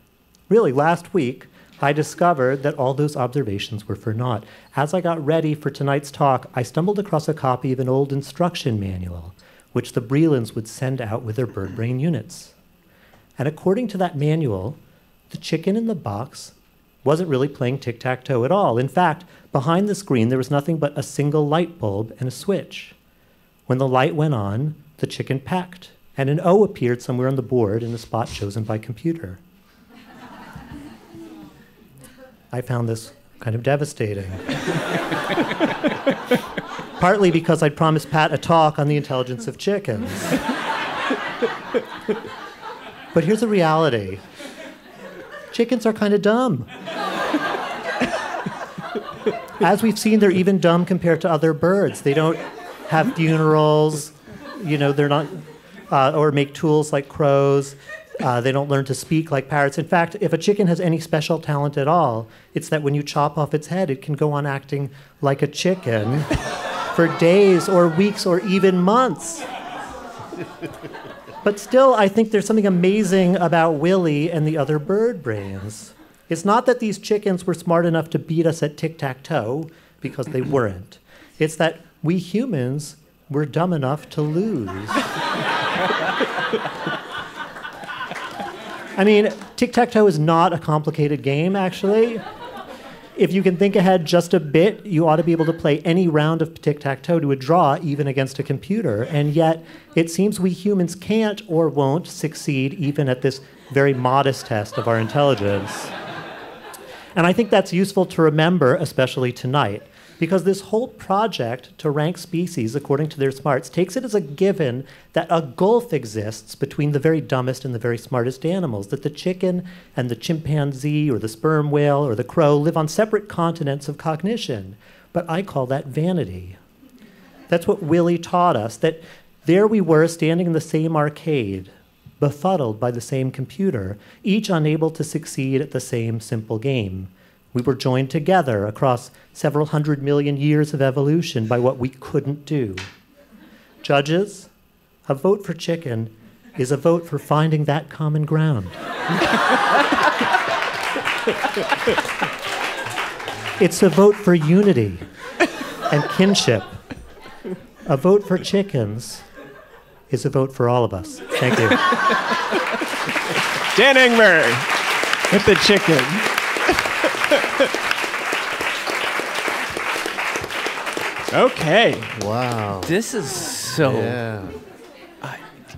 really last week, I discovered that all those observations were for naught. As I got ready for tonight's talk, I stumbled across a copy of an old instruction manual, which the Brelands would send out with their bird brain units. And according to that manual, the chicken in the box wasn't really playing tic tac toe at all. In fact, behind the screen, there was nothing but a single light bulb and a switch. When the light went on, the chicken pecked, and an O appeared somewhere on the board in a spot chosen by computer. I found this kind of devastating. Partly because I'd promised Pat a talk on the intelligence of chickens. but here's the reality chickens are kind of dumb. As we've seen, they're even dumb compared to other birds. They don't have funerals, you know, they're not, uh, or make tools like crows. Uh, they don't learn to speak like parrots. In fact, if a chicken has any special talent at all, it's that when you chop off its head, it can go on acting like a chicken for days or weeks or even months. But still, I think there's something amazing about Willie and the other bird brains. It's not that these chickens were smart enough to beat us at tic tac toe, because they weren't. It's that we humans were dumb enough to lose. I mean, tic tac toe is not a complicated game, actually. If you can think ahead just a bit, you ought to be able to play any round of tic tac toe to a draw, even against a computer. And yet, it seems we humans can't or won't succeed even at this very modest test of our intelligence. And I think that's useful to remember, especially tonight. Because this whole project to rank species according to their smarts takes it as a given that a gulf exists between the very dumbest and the very smartest animals, that the chicken and the chimpanzee or the sperm whale or the crow live on separate continents of cognition. But I call that vanity. That's what Willie taught us, that there we were standing in the same arcade, befuddled by the same computer, each unable to succeed at the same simple game. We were joined together across several hundred million years of evolution by what we couldn't do. Judges, a vote for chicken is a vote for finding that common ground. it's a vote for unity and kinship. A vote for chickens is a vote for all of us. Thank you. Dan Engber with the chicken. Okay. Wow. This is so. Yeah.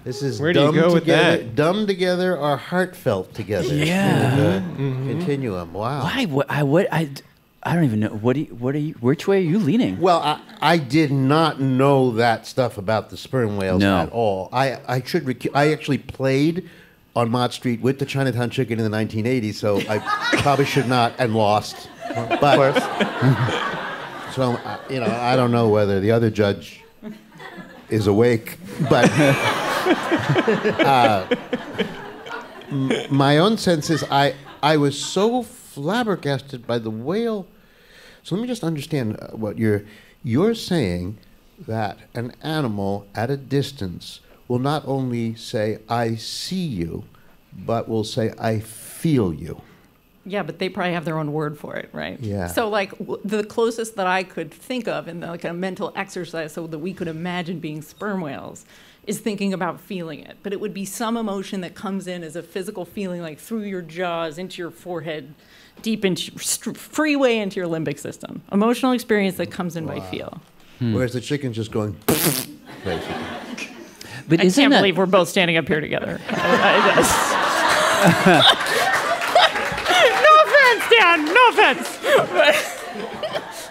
This is Where do you dumb go with together, that? Dumb together or heartfelt together. Yeah. Mm-hmm. Continuum. Wow. Why? What? I what? I. I don't even know. What do you? What are you? Which way are you leaning? Well, I, I did not know that stuff about the sperm whales No. at all. I, I should recu- I actually played on Mott Street with the Chinatown Chicken in the 1980s, so I probably should not and lost. But so uh, you know, I don't know whether the other judge is awake, but uh, my own sense is I I was so flabbergasted by the whale. So let me just understand uh, what you're you're saying that an animal at a distance will not only say I see you, but will say I feel you. Yeah, but they probably have their own word for it, right? Yeah. So, like, w- the closest that I could think of in the, like a mental exercise so that we could imagine being sperm whales is thinking about feeling it. But it would be some emotion that comes in as a physical feeling, like through your jaws, into your forehead, deep into st- freeway into your limbic system. Emotional experience that comes in by feel. Hmm. Whereas the chicken's just going. But I isn't can't that, believe we're both standing up here together. I- I no offense, Dan. No offense.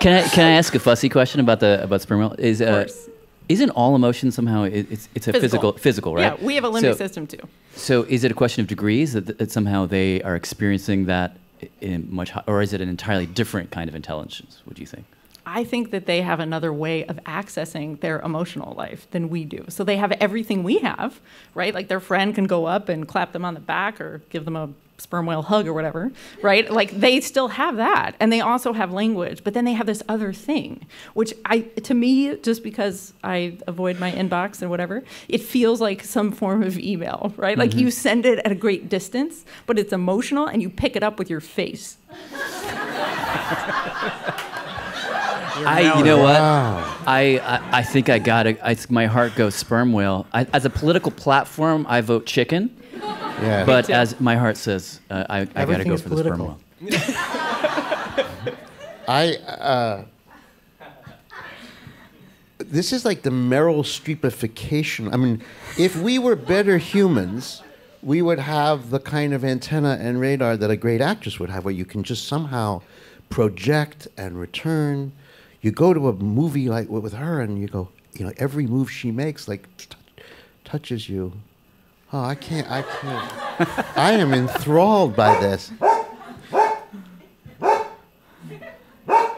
Can I can I ask a fussy question about the about sperm whale? Is uh, course. Isn't all emotion somehow it, it's it's a physical physical, right? Yeah, we have a limbic So- system too. So is it a question of degrees that, that somehow they are experiencing that in much, or is it an entirely different kind of intelligence? What do you think? I think that they have another way of accessing their emotional life than we do. So they have everything we have, right? Like their friend can go up and clap them on the back or give them a sperm whale hug or whatever, right? Like they still have that. And they also have language, but then they have this other thing, which I to me just because I avoid my inbox and whatever, it feels like some form of email, right? Like you mm-hmm. send it at a great distance, but it's emotional and you pick it up with your face. I, you know what? Wow. I, I, I think I got it. I, my heart goes sperm whale. I, as a political platform, I vote chicken. Yeah. But as my heart says, uh, I, I got to go for the sperm whale. I uh, this is like the Meryl Streepification. I mean, if we were better humans, we would have the kind of antenna and radar that a great actress would have, where you can just somehow project and return. You go to a movie like with her, and you go, you know, every move she makes like t- touches you. Oh, I can't. I can't. I am enthralled by this.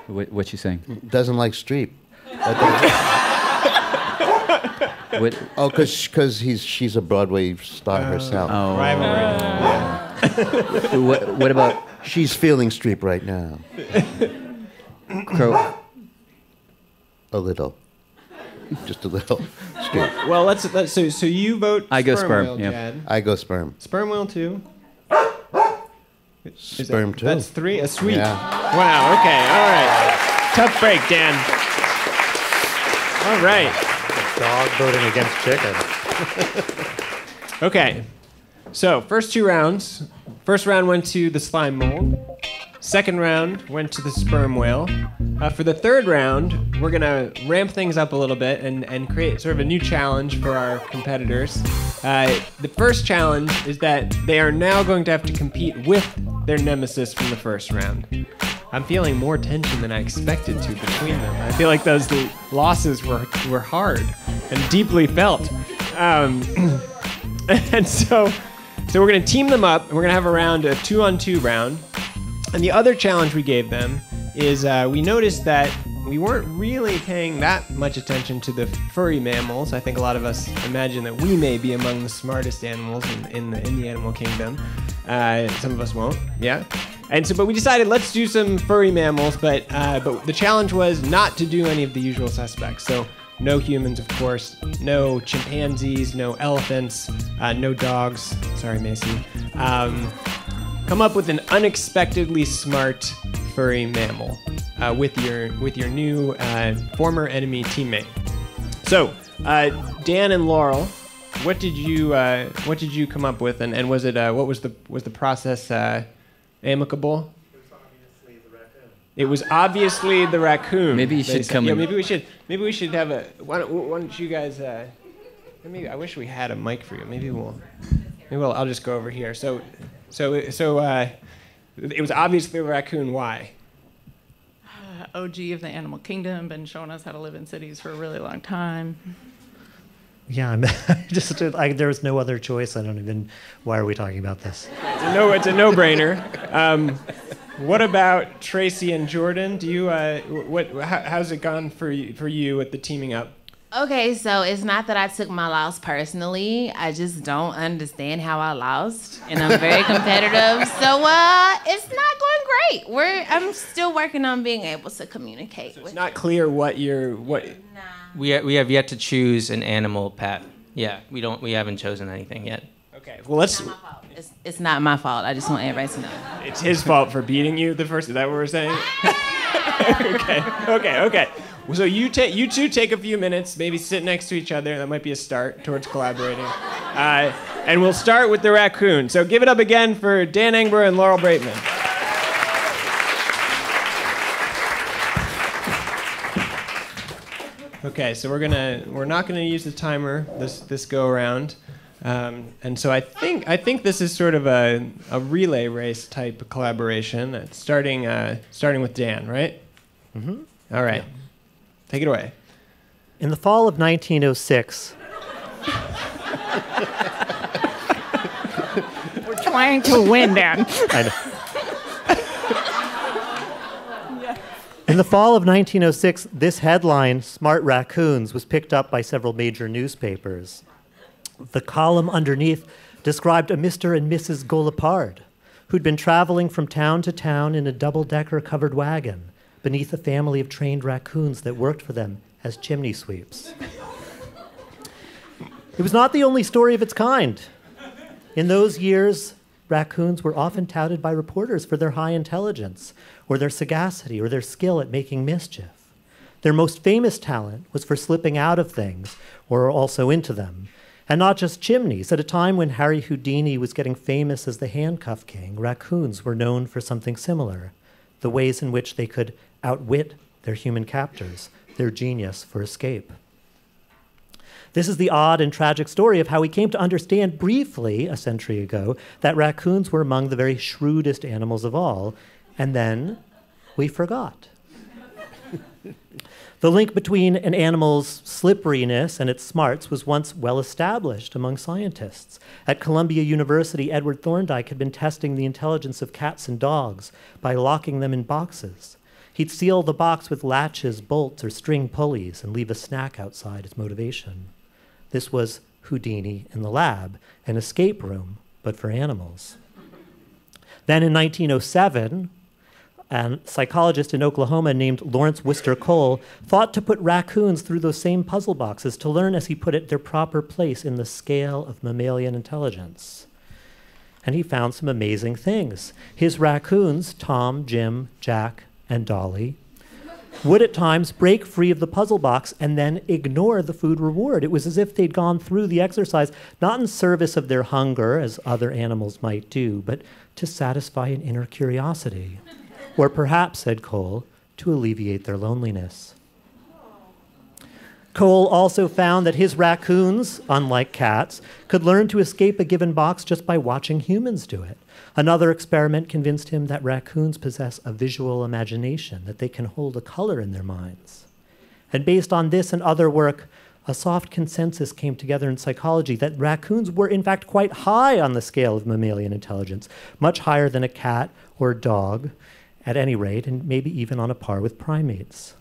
What, what you saying? Doesn't like Streep. What, Oh, because he's she's a Broadway star oh. herself. oh, Rivalry. what, what about She's feeling Streep right now. Crow? A little. Just a little. Streep. Well, let's, let's so so you vote. I go sperm, sperm, whale, yeah. Jad. I go sperm. Sperm whale too. Is that- Sperm too. That's three. A sweet. Yeah. Wow. Okay. All right. Tough break, Dan. All right. Dog voting against chicken. Okay. So first two rounds. First round went to the slime mold. Second round went to the sperm whale. Uh, for the third round, we're gonna ramp things up a little bit and, and create sort of a new challenge for our competitors. Uh, the first challenge is that they are now going to have to compete with their nemesis from the first round. I'm feeling more tension than I expected to between them. I feel like those losses were were hard and deeply felt. Um, and so, so we're gonna team them up. and We're gonna have a round, a two-on-two round. And the other challenge we gave them is uh, we noticed that we weren't really paying that much attention to the furry mammals. I think a lot of us imagine that we may be among the smartest animals in, in, the, in the animal kingdom. Uh, some of us won't, yeah. And so, but we decided let's do some furry mammals. But uh, but the challenge was not to do any of the usual suspects. So no humans, of course. No chimpanzees. No elephants. Uh, no dogs. Sorry, Macy. Um, come up with an unexpectedly smart furry mammal uh, with your with your new uh, former enemy teammate. So, uh, Dan and Laurel, what did you uh, what did you come up with, and, and was it uh, what was the was the process uh, amicable? It was obviously the raccoon. Maybe you should come Yeah, maybe we should. Maybe we should have a. Why don't, why don't you guys? Uh, maybe I wish we had a mic for you. Maybe we'll. Maybe we'll, I'll just go over here. So, so so uh, it was obviously the raccoon. Why? OG of the animal kingdom, been showing us how to live in cities for a really long time. Yeah, I'm just I, there was no other choice. I don't even. Why are we talking about this? It's a no. It's a no-brainer. Um, what about Tracy and Jordan? Do you uh, what? How, how's it gone for you, for you at the teaming up? Okay, so it's not that I took my loss personally. I just don't understand how I lost, and I'm very competitive. So uh, it's not going great. We're I'm still working on being able to communicate So It's with. not clear what you're what. Nah. We, ha- we have yet to choose an animal pet. Yeah, we don't. We haven't chosen anything yet. Okay. Well, let's. It's not my fault. It's, it's not my fault. I just want everybody to know. It's his fault for beating you the first. Is that what we're saying? okay. Okay. Okay. So you take you two take a few minutes, maybe sit next to each other. That might be a start towards collaborating. Uh, and we'll start with the raccoon. So give it up again for Dan Engber and Laurel Braitman. Okay, so we're gonna we're not gonna use the timer this this go around, um, and so I think I think this is sort of a, a relay race type collaboration. It's starting uh, starting with Dan, right? Mm-hmm. All right, take it away. In the fall of 1906, We're trying to win, Dan. I know. In the fall of 1906, this headline, Smart Raccoons, was picked up by several major newspapers. The column underneath described a Mr. and Mrs. Golopard who'd been traveling from town to town in a double decker covered wagon beneath a family of trained raccoons that worked for them as chimney sweeps. It was not the only story of its kind. In those years, raccoons were often touted by reporters for their high intelligence, or their sagacity, or their skill at making mischief. Their most famous talent was for slipping out of things, or also into them. And not just chimneys. At a time when Harry Houdini was getting famous as the handcuff king, raccoons were known for something similar the ways in which they could outwit their human captors, their genius for escape. This is the odd and tragic story of how we came to understand briefly, a century ago, that raccoons were among the very shrewdest animals of all, and then we forgot. the link between an animal's slipperiness and its smarts was once well established among scientists. At Columbia University, Edward Thorndike had been testing the intelligence of cats and dogs by locking them in boxes. He'd seal the box with latches, bolts, or string pulleys and leave a snack outside as motivation. This was Houdini in the lab, an escape room, but for animals. Then in 1907, a psychologist in Oklahoma named Lawrence Worcester Cole thought to put raccoons through those same puzzle boxes to learn, as he put it, their proper place in the scale of mammalian intelligence. And he found some amazing things. His raccoons, Tom, Jim, Jack, and Dolly, would at times break free of the puzzle box and then ignore the food reward. It was as if they'd gone through the exercise not in service of their hunger, as other animals might do, but to satisfy an inner curiosity. Or perhaps, said Cole, to alleviate their loneliness. Cole also found that his raccoons, unlike cats, could learn to escape a given box just by watching humans do it. Another experiment convinced him that raccoons possess a visual imagination, that they can hold a color in their minds. And based on this and other work, a soft consensus came together in psychology that raccoons were, in fact, quite high on the scale of mammalian intelligence, much higher than a cat or a dog, at any rate, and maybe even on a par with primates.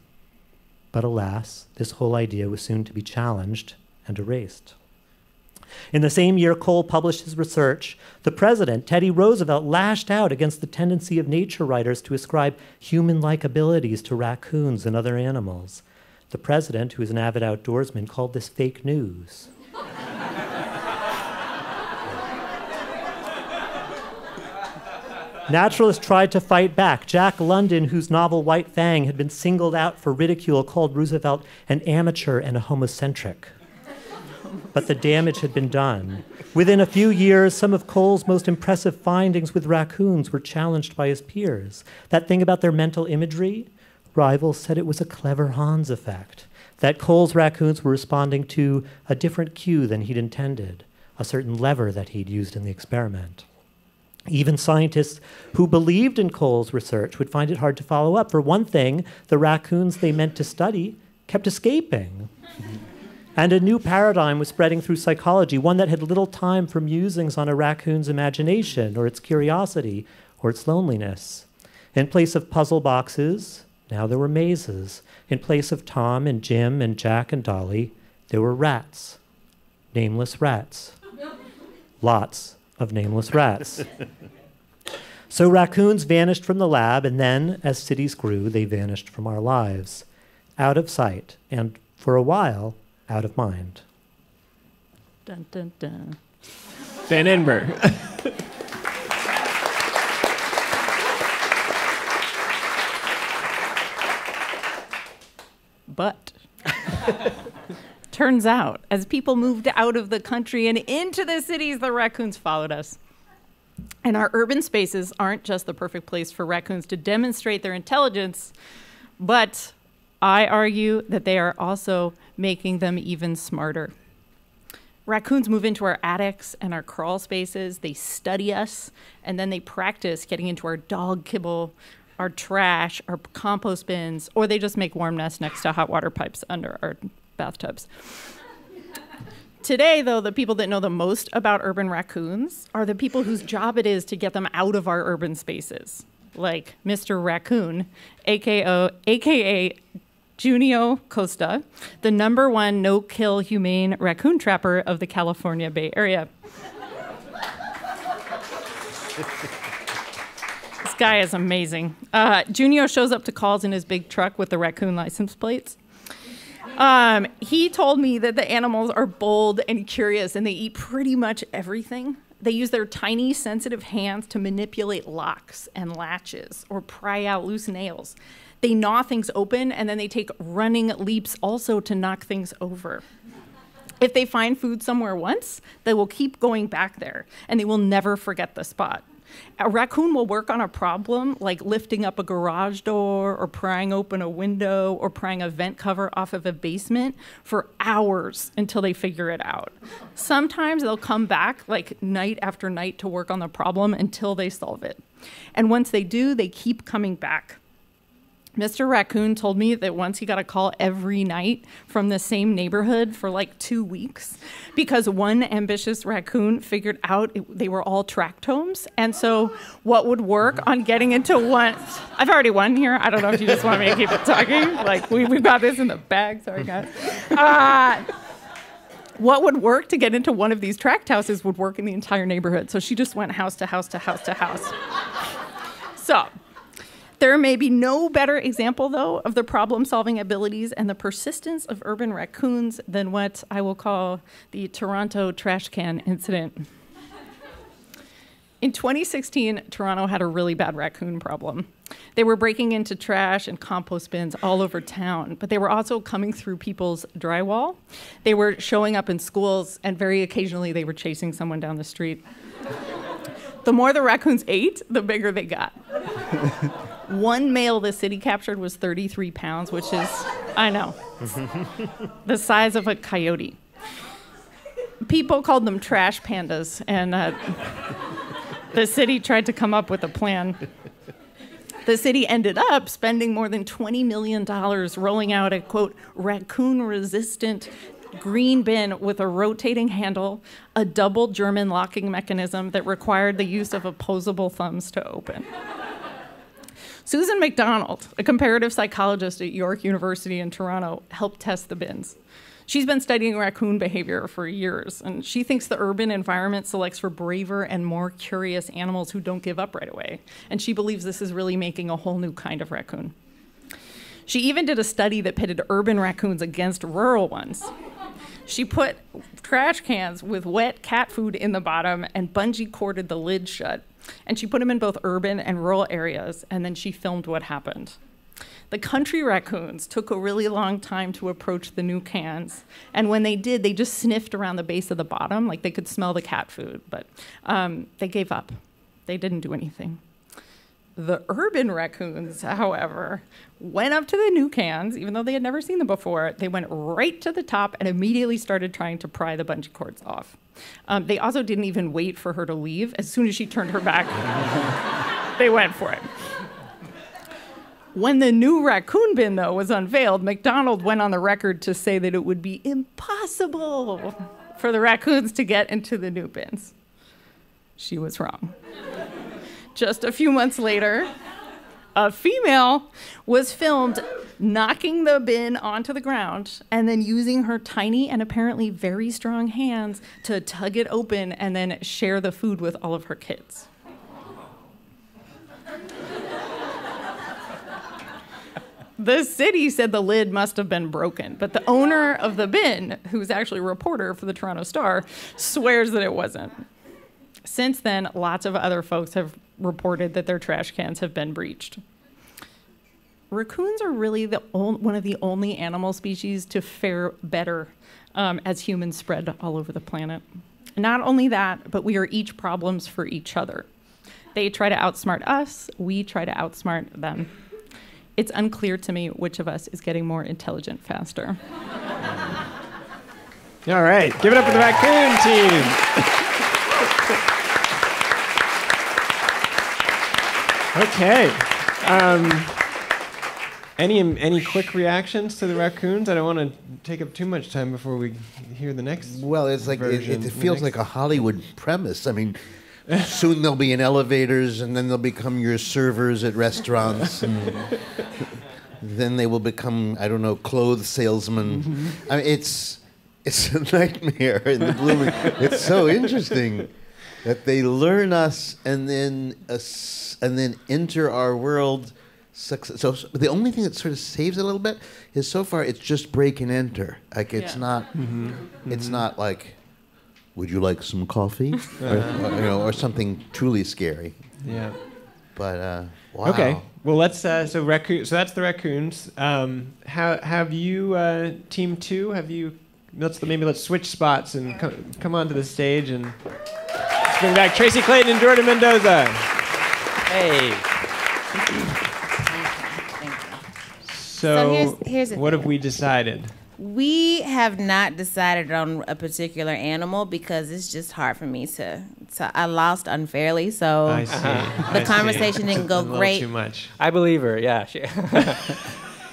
But alas, this whole idea was soon to be challenged and erased. In the same year Cole published his research, the president, Teddy Roosevelt, lashed out against the tendency of nature writers to ascribe human like abilities to raccoons and other animals. The president, who is an avid outdoorsman, called this fake news. Naturalists tried to fight back. Jack London, whose novel White Fang had been singled out for ridicule, called Roosevelt an amateur and a homocentric. But the damage had been done. Within a few years, some of Cole's most impressive findings with raccoons were challenged by his peers. That thing about their mental imagery, rivals said it was a clever Hans effect. That Cole's raccoons were responding to a different cue than he'd intended, a certain lever that he'd used in the experiment. Even scientists who believed in Cole's research would find it hard to follow up. For one thing, the raccoons they meant to study kept escaping. And a new paradigm was spreading through psychology, one that had little time for musings on a raccoon's imagination or its curiosity or its loneliness. In place of puzzle boxes, now there were mazes. In place of Tom and Jim and Jack and Dolly, there were rats. Nameless rats. Lots of nameless rats. so raccoons vanished from the lab, and then, as cities grew, they vanished from our lives, out of sight, and for a while, out of mind. Dun, dun, dun. Dan Engber. But turns out, as people moved out of the country and into the cities, the raccoons followed us. And our urban spaces aren't just the perfect place for raccoons to demonstrate their intelligence, but I argue that they are also making them even smarter. Raccoons move into our attics and our crawl spaces. They study us, and then they practice getting into our dog kibble, our trash, our compost bins, or they just make warm nests next to hot water pipes under our bathtubs. Today, though, the people that know the most about urban raccoons are the people whose job it is to get them out of our urban spaces, like Mr. Raccoon, aka, AKA Junio Costa, the number one no kill humane raccoon trapper of the California Bay Area. this guy is amazing. Uh, Junio shows up to calls in his big truck with the raccoon license plates. Um, he told me that the animals are bold and curious and they eat pretty much everything. They use their tiny, sensitive hands to manipulate locks and latches or pry out loose nails. They gnaw things open and then they take running leaps also to knock things over. If they find food somewhere once, they will keep going back there and they will never forget the spot. A raccoon will work on a problem like lifting up a garage door or prying open a window or prying a vent cover off of a basement for hours until they figure it out. Sometimes they'll come back like night after night to work on the problem until they solve it. And once they do, they keep coming back. Mr. Raccoon told me that once he got a call every night from the same neighborhood for like two weeks because one ambitious raccoon figured out it, they were all tract homes. And so, what would work on getting into one? I've already won here. I don't know if you just want me to keep it talking. Like, we, we've got this in the bag. Sorry, guys. Uh, what would work to get into one of these tract houses would work in the entire neighborhood. So she just went house to house to house to house. So, there may be no better example, though, of the problem solving abilities and the persistence of urban raccoons than what I will call the Toronto trash can incident. In 2016, Toronto had a really bad raccoon problem. They were breaking into trash and compost bins all over town, but they were also coming through people's drywall. They were showing up in schools, and very occasionally they were chasing someone down the street. the more the raccoons ate, the bigger they got. One male the city captured was 33 pounds, which is, I know, the size of a coyote. People called them trash pandas, and uh, the city tried to come up with a plan. The city ended up spending more than $20 million rolling out a quote, raccoon resistant green bin with a rotating handle, a double German locking mechanism that required the use of opposable thumbs to open. Suzanne MacDonald, a comparative psychologist at York University in Toronto, helped test the bins. She's been studying raccoon behavior for years, and she thinks the urban environment selects for braver and more curious animals who don't give up right away. And she believes this is really making a whole new kind of raccoon. She even did a study that pitted urban raccoons against rural ones. She put trash cans with wet cat food in the bottom and bungee corded the lid shut and she put them in both urban and rural areas, and then she filmed what happened. The country raccoons took a really long time to approach the new cans, and when they did, they just sniffed around the base of the bottom, like they could smell the cat food, but um, they gave up. They didn't do anything. The urban raccoons, however, went up to the new cans, even though they had never seen them before. They went right to the top and immediately started trying to pry the bungee cords off. Um, they also didn't even wait for her to leave. As soon as she turned her back, they went for it. When the new raccoon bin, though, was unveiled, MacDonald went on the record to say that it would be impossible for the raccoons to get into the new bins. She was wrong. Just a few months later, a female was filmed knocking the bin onto the ground and then using her tiny and apparently very strong hands to tug it open and then share the food with all of her kids. the city said the lid must have been broken, but the owner of the bin, who's actually a reporter for the Toronto Star, swears that it wasn't. Since then, lots of other folks have reported that their trash cans have been breached. Raccoons are really the on, one of the only animal species to fare better um, as humans spread all over the planet. Not only that, but we are each problems for each other. They try to outsmart us, we try to outsmart them. It's unclear to me which of us is getting more intelligent faster. All right, give it up for the raccoon team. Okay. Um, any any quick reactions to the raccoons? I don't want to take up too much time before we hear the next. Well, it's like it, it, feels like a Hollywood premise. I mean, soon they'll be in elevators, and then they'll become your servers at restaurants, and then they will become I don't know clothes salesmen. Mm-hmm. I mean, it's it's a nightmare in the blooming. it's so interesting that they learn us and then us, and then enter our world. Success. So, so the only thing that sort of saves it a little bit is so far it's just break and enter. Like it's Yeah. not, it's not like, would you like some coffee, or, or, you know, or something truly scary. Yeah. But uh, wow. Okay. Well, let's. Uh, so raccoon. So that's the raccoons. Um, how have you, uh, team two? Have you? Let's maybe let's switch spots and co- come onto the stage and let's bring back Tracy Clayton and Jordan Mendoza. Hey. So, here's- here's what thing. have we decided? We have not decided on a particular animal because it's just hard for me to. to I lost unfairly, so I uh-huh. see. the I see. conversation didn't go A great. Too much. I believe her. Yeah, she,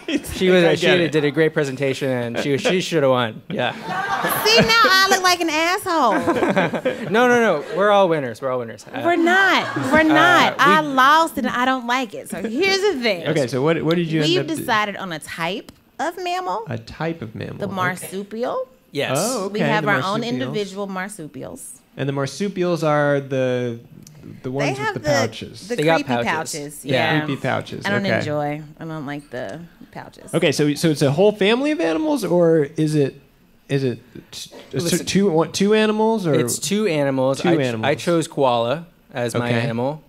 she was. She it. did a great presentation, and she she should have won. Yeah. See now I look like an asshole. No, no, no. We're all winners. We're all winners. Uh, We're not. We're not. we- I lost and I don't like it. So here's the thing. Okay. So what? What did you? We've end up do- decided on a type of mammal, A type of mammal. the okay. marsupial. yes. Oh, okay. we have the our own individual marsupials. And the marsupials are the the ones they have with the, the pouches. the They got creepy pouches. pouches. Yeah. Yeah. Creepy pouches. I don't okay. enjoy. I don't like the pouches. Okay, so so it's a whole family of animals, or is it is it t- t- Listen- two one- two animals, or It's two animals. Two I, ch- animals. I chose koala as my Okay. animal,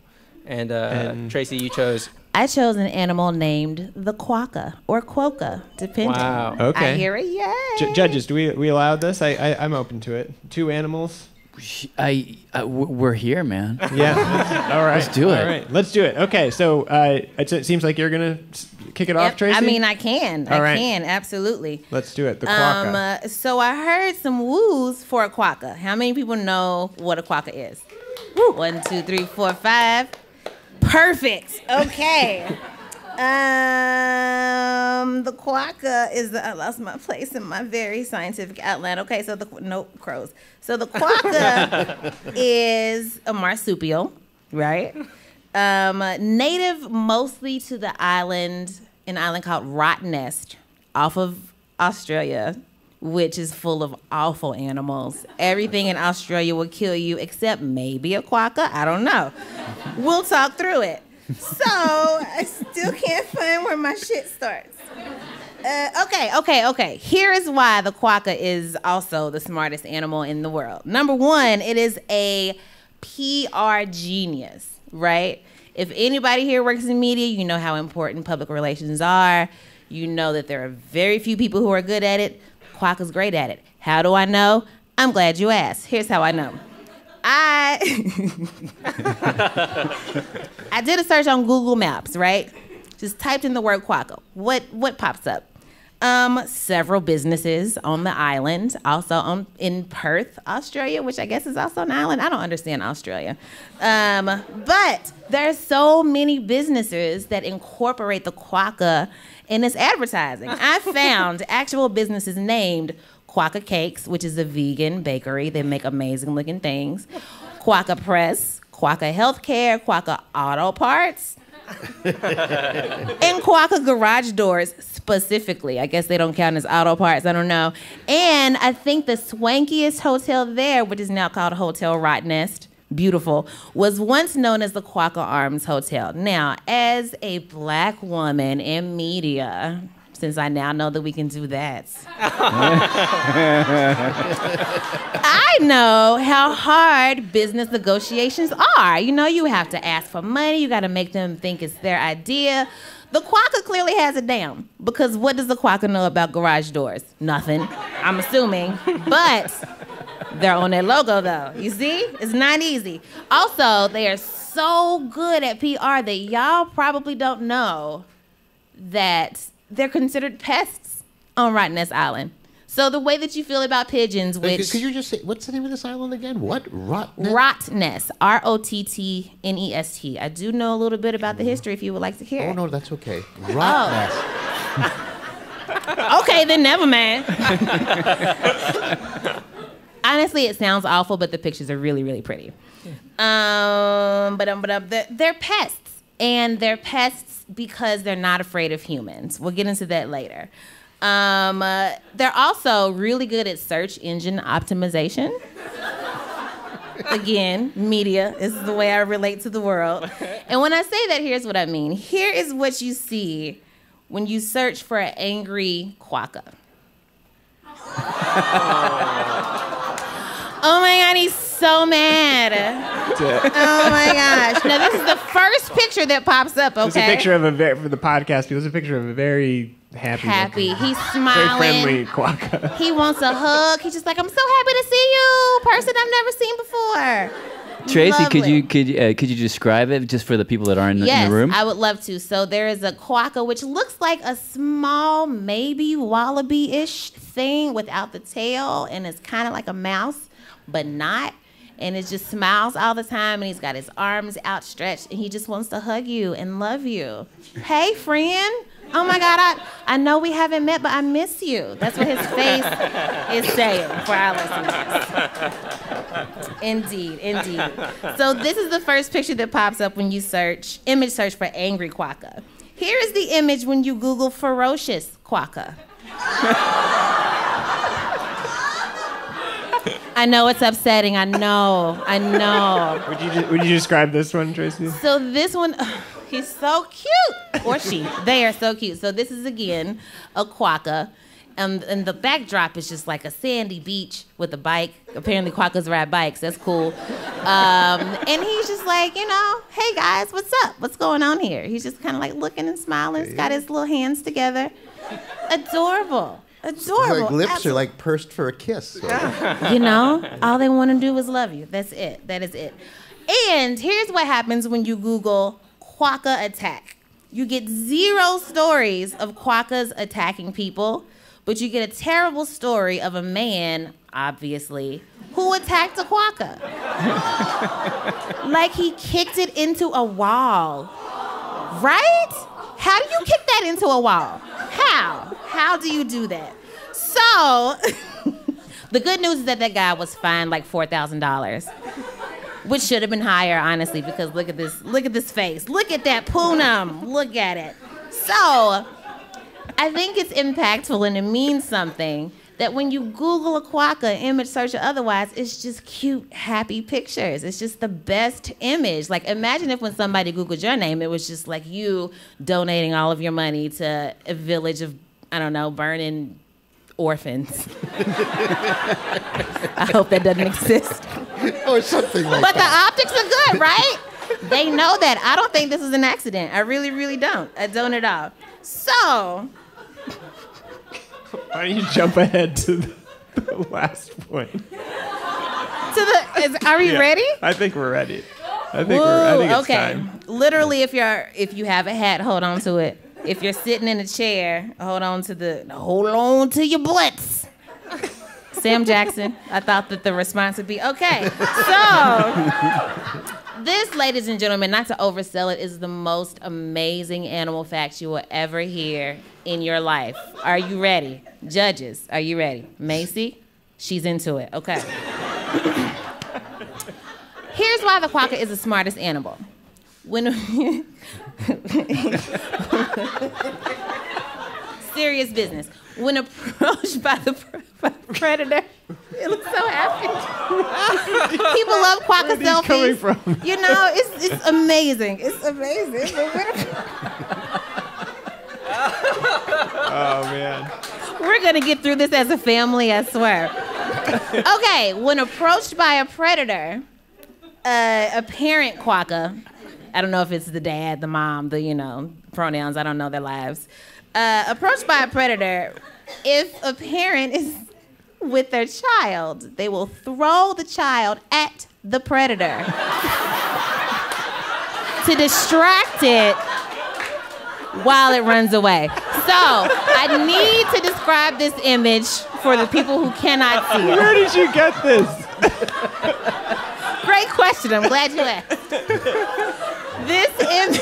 and, uh, And- Tracy, you chose. I chose an animal named the quokka or quokka, depending. Wow. Okay. I hear it. Yay. Ju- judges? Do we we allow this? I, I I'm open to it. Two animals. I, I w- we're here, man. Yeah. All right. Let's do it. All right. Let's do it. Okay. So uh, it, it seems like you're gonna s- kick it off, Yep, Tracy. I mean, I can. All I right. can absolutely. Let's do it. The Um, quokka. uh, so I heard some woos for a quokka. How many people know what a quokka is? One, two, three, four, five. Perfect. Okay. Um, the quokka is the, I lost my place in my very scientific outline. Okay, so the nope crows. So the quokka is a marsupial, right? Um, native mostly to the island, an island called Rottnest, off of Australia, which is full of awful animals. Everything in Australia will kill you except maybe a quokka. I don't know. We'll talk through it. So I still can't find where my shit starts. Uh, okay, okay, okay. Here is why the quokka is also the smartest animal in the world. Number one, it is a PR genius, right? If anybody here works in media, you know how important public relations are. You know that there are very few people who are good at it. Quokka is great at it. How do I know? I'm glad you asked. Here's how I know. I I did a search on Google Maps, right? Just typed in the word quokka. What what pops up? Um, several businesses on the island, also on in Perth, Australia, which I guess is also an island. I don't understand Australia, um, but there's so many businesses that incorporate the quokka in its advertising. I found actual businesses named Quokka Cakes, which is a vegan bakery. They make amazing looking things. Quokka Press, Quokka Healthcare, Quokka Auto Parts, and Quokka Garage Doors specifically. I guess they don't count as auto parts. I don't know. And I think the swankiest hotel there, which is now called Hotel Rottnest, beautiful, was once known as the Quokka Arms Hotel. Now, as a black woman in media, since I now know that we can do that. I know how hard business negotiations are. You know, you have to ask for money, you got to make them think it's their idea. The Quokka clearly has it down because what does the Quokka know about garage doors? Nothing, I'm assuming. But they're on their logo though. You see? It's not easy. Also, they are so good at PR that y'all probably don't know that they're considered pests on Rottnest Island. So the way that you feel about pigeons, which Could you just say what's the name of this island again? What rot? Rottnest, R O T T N E S T. I do know a little bit about the history if you would like to hear. Oh no, that's okay. Rot nest. okay, then never mind. Honestly, it sounds awful, but the pictures are really, really pretty. Um, but um, but um, they're, they're pests, and they're pests because they're not afraid of humans. We'll get into that later. Um, uh, they're also really good at search engine optimization. Again, media is the way I relate to the world. And when I say that, here's what I mean. Here is what you see when you search for an angry quokka. oh my god, he's so mad. Oh my gosh. Now this is the first picture that pops up, okay? It's a picture of a very, for the podcast. It was a picture of a very happy, Happy. looking, He's very smiling. friendly quokka. He wants a hug. He's just like, I'm so happy to see you, person I've never seen before. Tracy, could you could uh, could you describe it just for the people that aren't in the, Yes, in the room? I would love to. So there is a quokka, which looks like a small, maybe wallaby-ish thing without the tail, and it's kind of like a mouse, but not. And it just smiles all the time, and he's got his arms outstretched, and he just wants to hug you and love you. Hey, friend. Oh my God, I, I know we haven't met, but I miss you. That's what his face is saying for our listeners. Indeed, indeed. So this is the first picture that pops up when you search image search for angry quokka. Here is the image when you Google ferocious quokka. I know it's upsetting. I know. I know. Would you would you describe this one, Tracy? So this one, he's so cute, or she. They are so cute. So this is again a quokka, and and the backdrop is just like a sandy beach with a bike. Apparently, quokkas ride bikes. That's cool. Um, and he's just like, you know, hey guys, what's up? What's going on here? He's just kind of like looking and smiling. He's got his little hands together. Adorable. Adorable. Like lips Absolutely are like pursed for a kiss. so- you know, all they want to do is love you. That's it. That is it. And here's what happens when you Google quokka attack. You get zero stories of quokkas attacking people, but you get a terrible story of a man, obviously, who attacked a quokka. like he kicked it into a wall. Right? How do you kick that into a wall? How? How do you do that? So, the good news is that that guy was fined like four thousand dollars, which should have been higher, honestly, because look at this, look at this face, look at that punam, look at it. So, I think it's impactful and it means something that when you Google a quokka, image search or otherwise, it's just cute, happy pictures. It's just the best image. Like imagine if when somebody Googled your name, it was just like you donating all of your money to a village of, I don't know, burning orphans. I hope that doesn't exist. or something like But the optics are good, right? They know that. I don't think this is an accident. I really, really don't. I don't at all. So, Why don't you jump ahead to the, the last point? to the is, are we Yeah, ready? I think we're ready. I think we're. I think it's okay. time. Literally, if you're if you have a hat, hold on to it. If you're sitting in a chair, hold on to the hold on to your butts. Sam Jackson, I thought that the response would be okay. So, this, ladies and gentlemen, not to oversell it, is the most amazing animal facts you will ever hear in your life. Are you ready? Judges, are you ready? Macy, she's into it. Okay. Here's why the quokka is the smartest animal. When serious business. When approached by the, pr- the predator, it looks so happy. People love quokka Where are these selfies. coming from? You know, it's it's amazing. It's amazing. Oh man. We're gonna get through this as a family, I swear. okay, when approached by a predator, uh, a parent quokka, I don't know if it's the dad, the mom, the you know pronouns. I don't know their lives. Uh, approached by a predator, if a parent is with their child, they will throw the child at the predator to distract it while it runs away. So I need to describe this image for the people who cannot see it. Where did you get this? Great question. I'm glad you asked. This image.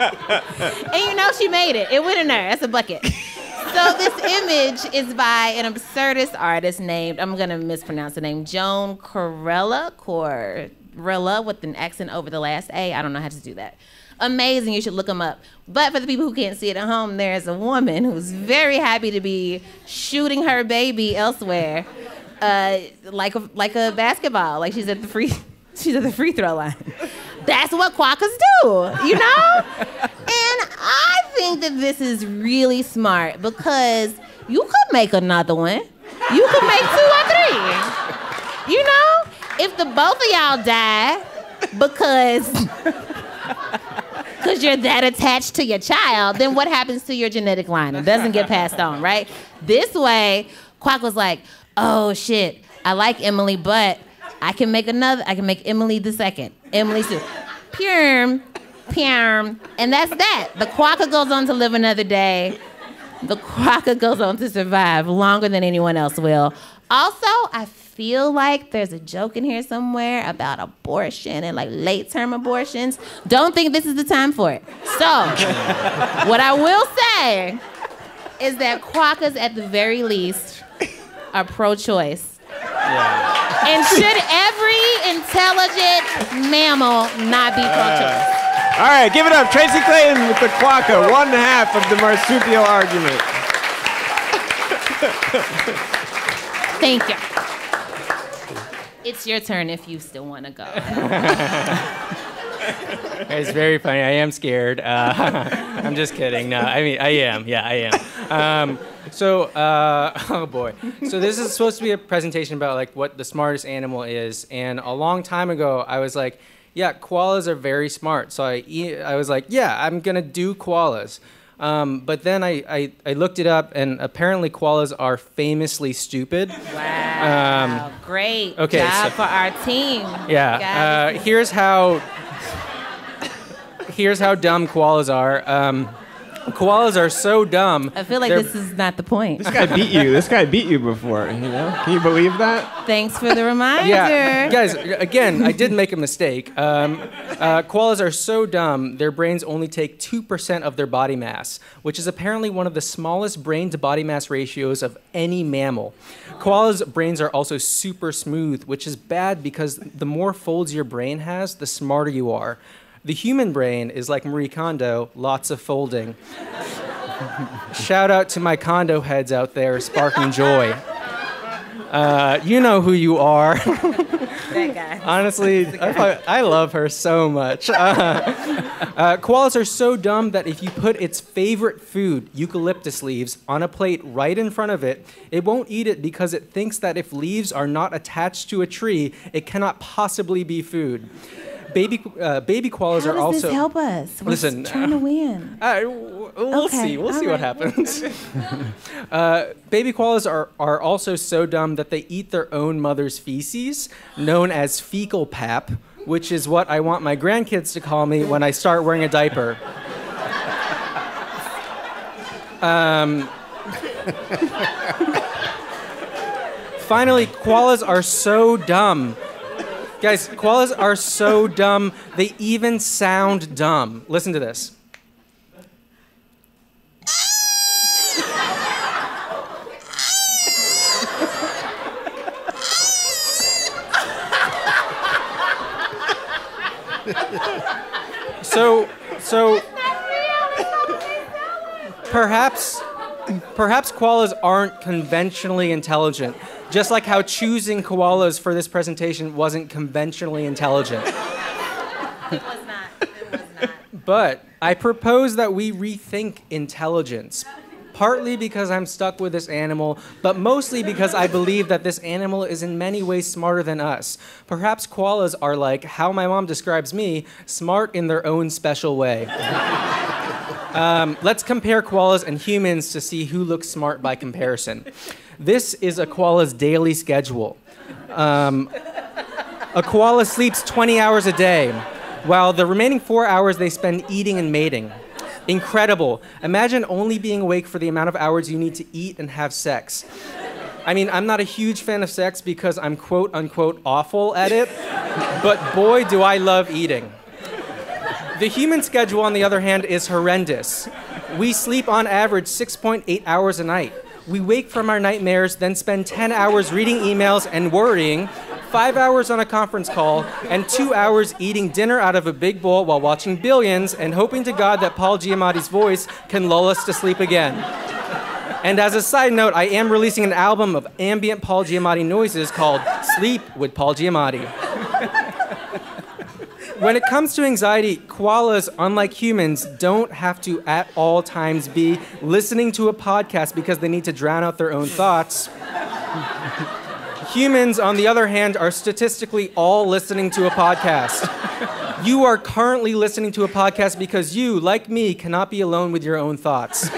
and you know she made it. It went in there. That's a bucket. So this image is by an absurdist artist named I'm gonna mispronounce the name Joan Corella Corella with an accent over the last A. I don't know how to do that. Amazing. You should look them up. But for the people who can't see it at home, there's a woman who's very happy to be shooting her baby elsewhere, uh, like a, like a basketball. Like she's at the free she's at the free throw line. That's what quokkas do, you know? and I think that this is really smart because you could make another one. You could make two or three. You know? If the both of y'all die because because you're that attached to your child, then what happens to your genetic line? It doesn't get passed on, right? This way, Quack was like, oh shit, I like Emily, but I can make another, I can make Emily the second. Emily Sue. Purm, purm, and that's that. The quokka goes on to live another day. The quokka goes on to survive longer than anyone else will. Also, I feel like there's a joke in here somewhere about abortion and like late term abortions. Don't think this is the time for it. So, what I will say is that quokkas, at the very least, are pro choice. Yeah. And should every intelligent mammal not be pro choice? All right, give it up. Tracy Clayton with the quokka, one half of the marsupial argument. Thank you. It's your turn if you still want to go. it's very funny. I am scared. Uh, I'm just kidding. No, I mean, I am. Yeah, I am. Um, so, uh, oh boy. So this is supposed to be a presentation about like what the smartest animal is. And a long time ago, I was like, yeah, koalas are very smart. So I, I was like, yeah, I'm gonna do koalas. Um, but then I, I, I, looked it up, and apparently koalas are famously stupid. Wow. Um, Great okay, job so, for our team. Yeah. Uh, here's how. Here's how dumb koalas are. Um, Koalas are so dumb. I feel like this is not the point. This guy beat you. This guy beat you before. You know? Can you believe that? Thanks for the reminder. Yeah, guys. Again, I did make a mistake. Um, uh, koalas are so dumb. Their brains only take two percent of their body mass, which is apparently one of the smallest brain to body mass ratios of any mammal. Koalas' brains are also super smooth, which is bad because the more folds your brain has, the smarter you are. The human brain is like Marie Kondo, lots of folding. Shout out to my Kondo heads out there sparking joy. Uh, you know who you are. that guy. Honestly, I, I, love her so much. Uh, uh, koalas are so dumb that if you put its favorite food, eucalyptus leaves, on a plate right in front of it, it won't eat it because it thinks that if leaves are not attached to a tree, it cannot possibly be food baby uh, baby koalas How are also. This help us. We're listen, trying to win. Uh, we'll okay. see. We'll All see right. what happens. uh, baby koalas are are also so dumb that they eat their own mother's feces, known as fecal pap, which is what I want my grandkids to call me when I start wearing a diaper. Um, finally, koalas are so dumb Guys, koalas are so dumb, they even sound dumb. Listen to this. so, so perhaps, perhaps koalas aren't conventionally intelligent just like how choosing koalas for this presentation wasn't conventionally intelligent. It was not. It was not. But I propose that we rethink intelligence. Partly because I'm stuck with this animal, but mostly because I believe that this animal is in many ways smarter than us. Perhaps koalas are like how my mom describes me smart in their own special way. Um, let's compare koalas and humans to see who looks smart by comparison. This is a koala's daily schedule. Um, a koala sleeps 20 hours a day, while the remaining four hours they spend eating and mating. Incredible. Imagine only being awake for the amount of hours you need to eat and have sex. I mean, I'm not a huge fan of sex because I'm quote unquote awful at it, but boy, do I love eating. The human schedule, on the other hand, is horrendous. We sleep on average 6.8 hours a night. We wake from our nightmares, then spend 10 hours reading emails and worrying, five hours on a conference call, and two hours eating dinner out of a big bowl while watching Billions and hoping to God that Paul Giamatti's voice can lull us to sleep again. And as a side note, I am releasing an album of ambient Paul Giamatti noises called Sleep with Paul Giamatti. When it comes to anxiety, koalas, unlike humans, don't have to at all times be listening to a podcast because they need to drown out their own thoughts. Humans, on the other hand, are statistically all listening to a podcast. You are currently listening to a podcast because you, like me, cannot be alone with your own thoughts.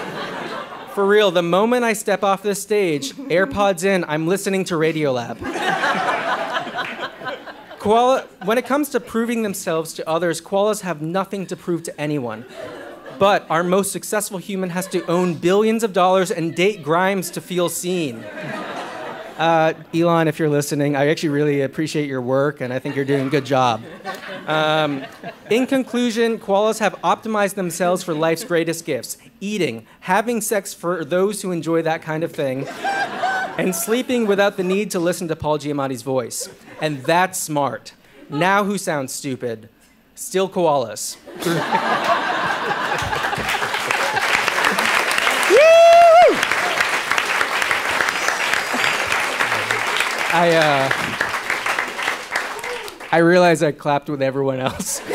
For real, the moment I step off this stage, AirPods in, I'm listening to Radiolab. Koala, when it comes to proving themselves to others, koalas have nothing to prove to anyone. But our most successful human has to own billions of dollars and date Grimes to feel seen. Uh, Elon, if you're listening, I actually really appreciate your work, and I think you're doing a good job. Um, in conclusion, koalas have optimized themselves for life's greatest gifts eating, having sex for those who enjoy that kind of thing, and sleeping without the need to listen to Paul Giamatti's voice. And that's smart. Now, who sounds stupid? Still koalas. I uh, I realized I clapped with everyone else.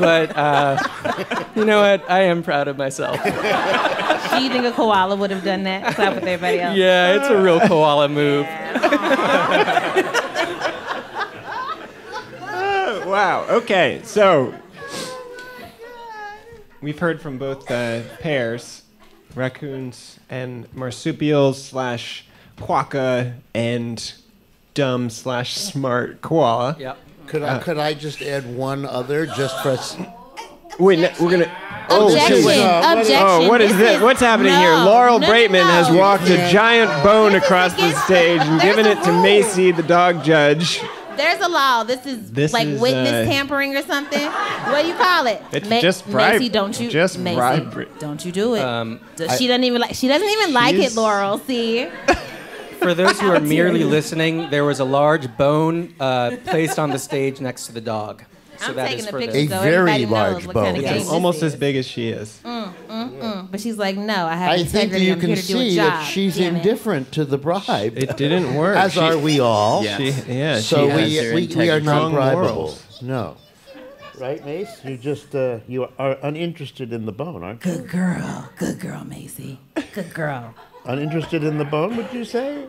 but uh, you know what? I am proud of myself. Do you think a koala would have done that? Clap with everybody else. Yeah, it's a real koala move. wow. Okay, so we've heard from both uh, pairs, raccoons and marsupials slash quokka and dumb slash smart koala. Yep. Could I could I just add one other just for us? Wait, no, we're gonna. Oh, Objection. geez. Uh, what is- Objection. Oh, what is this? What's happening here? no, Laurel no, Braitman no. has walked a giant bone This is across the against- stage and there's given a it to rule. Macy, the dog judge. There's a law. This is This like is, witness uh, tampering or something. What do you call it? It's just bribe- Macy, don't you? just Macy, bribery. don't you do it? Um, Does- she doesn't even like. She doesn't even like it, She's- Laurel. See. For those who are merely listening, there was a large bone uh, placed on the stage next to the dog. So I'm that taking is the for pictures. A so very everybody knows large what kind of bone. game Yes. this Almost is. as big as she is. But she's like, no, I have I think integrity. you I'm can here to do a see job. that she's damn it. indifferent to the bribe, It didn't work. as She- are we all. Yeah. She, yeah, So she has we, her we, we are integrity. not Strong bribable. morals. No. Right, Mace? You just uh, you are uninterested in the bone, aren't you? Good girl. Good girl, Macy. Good girl. Uninterested in the bone, would you say?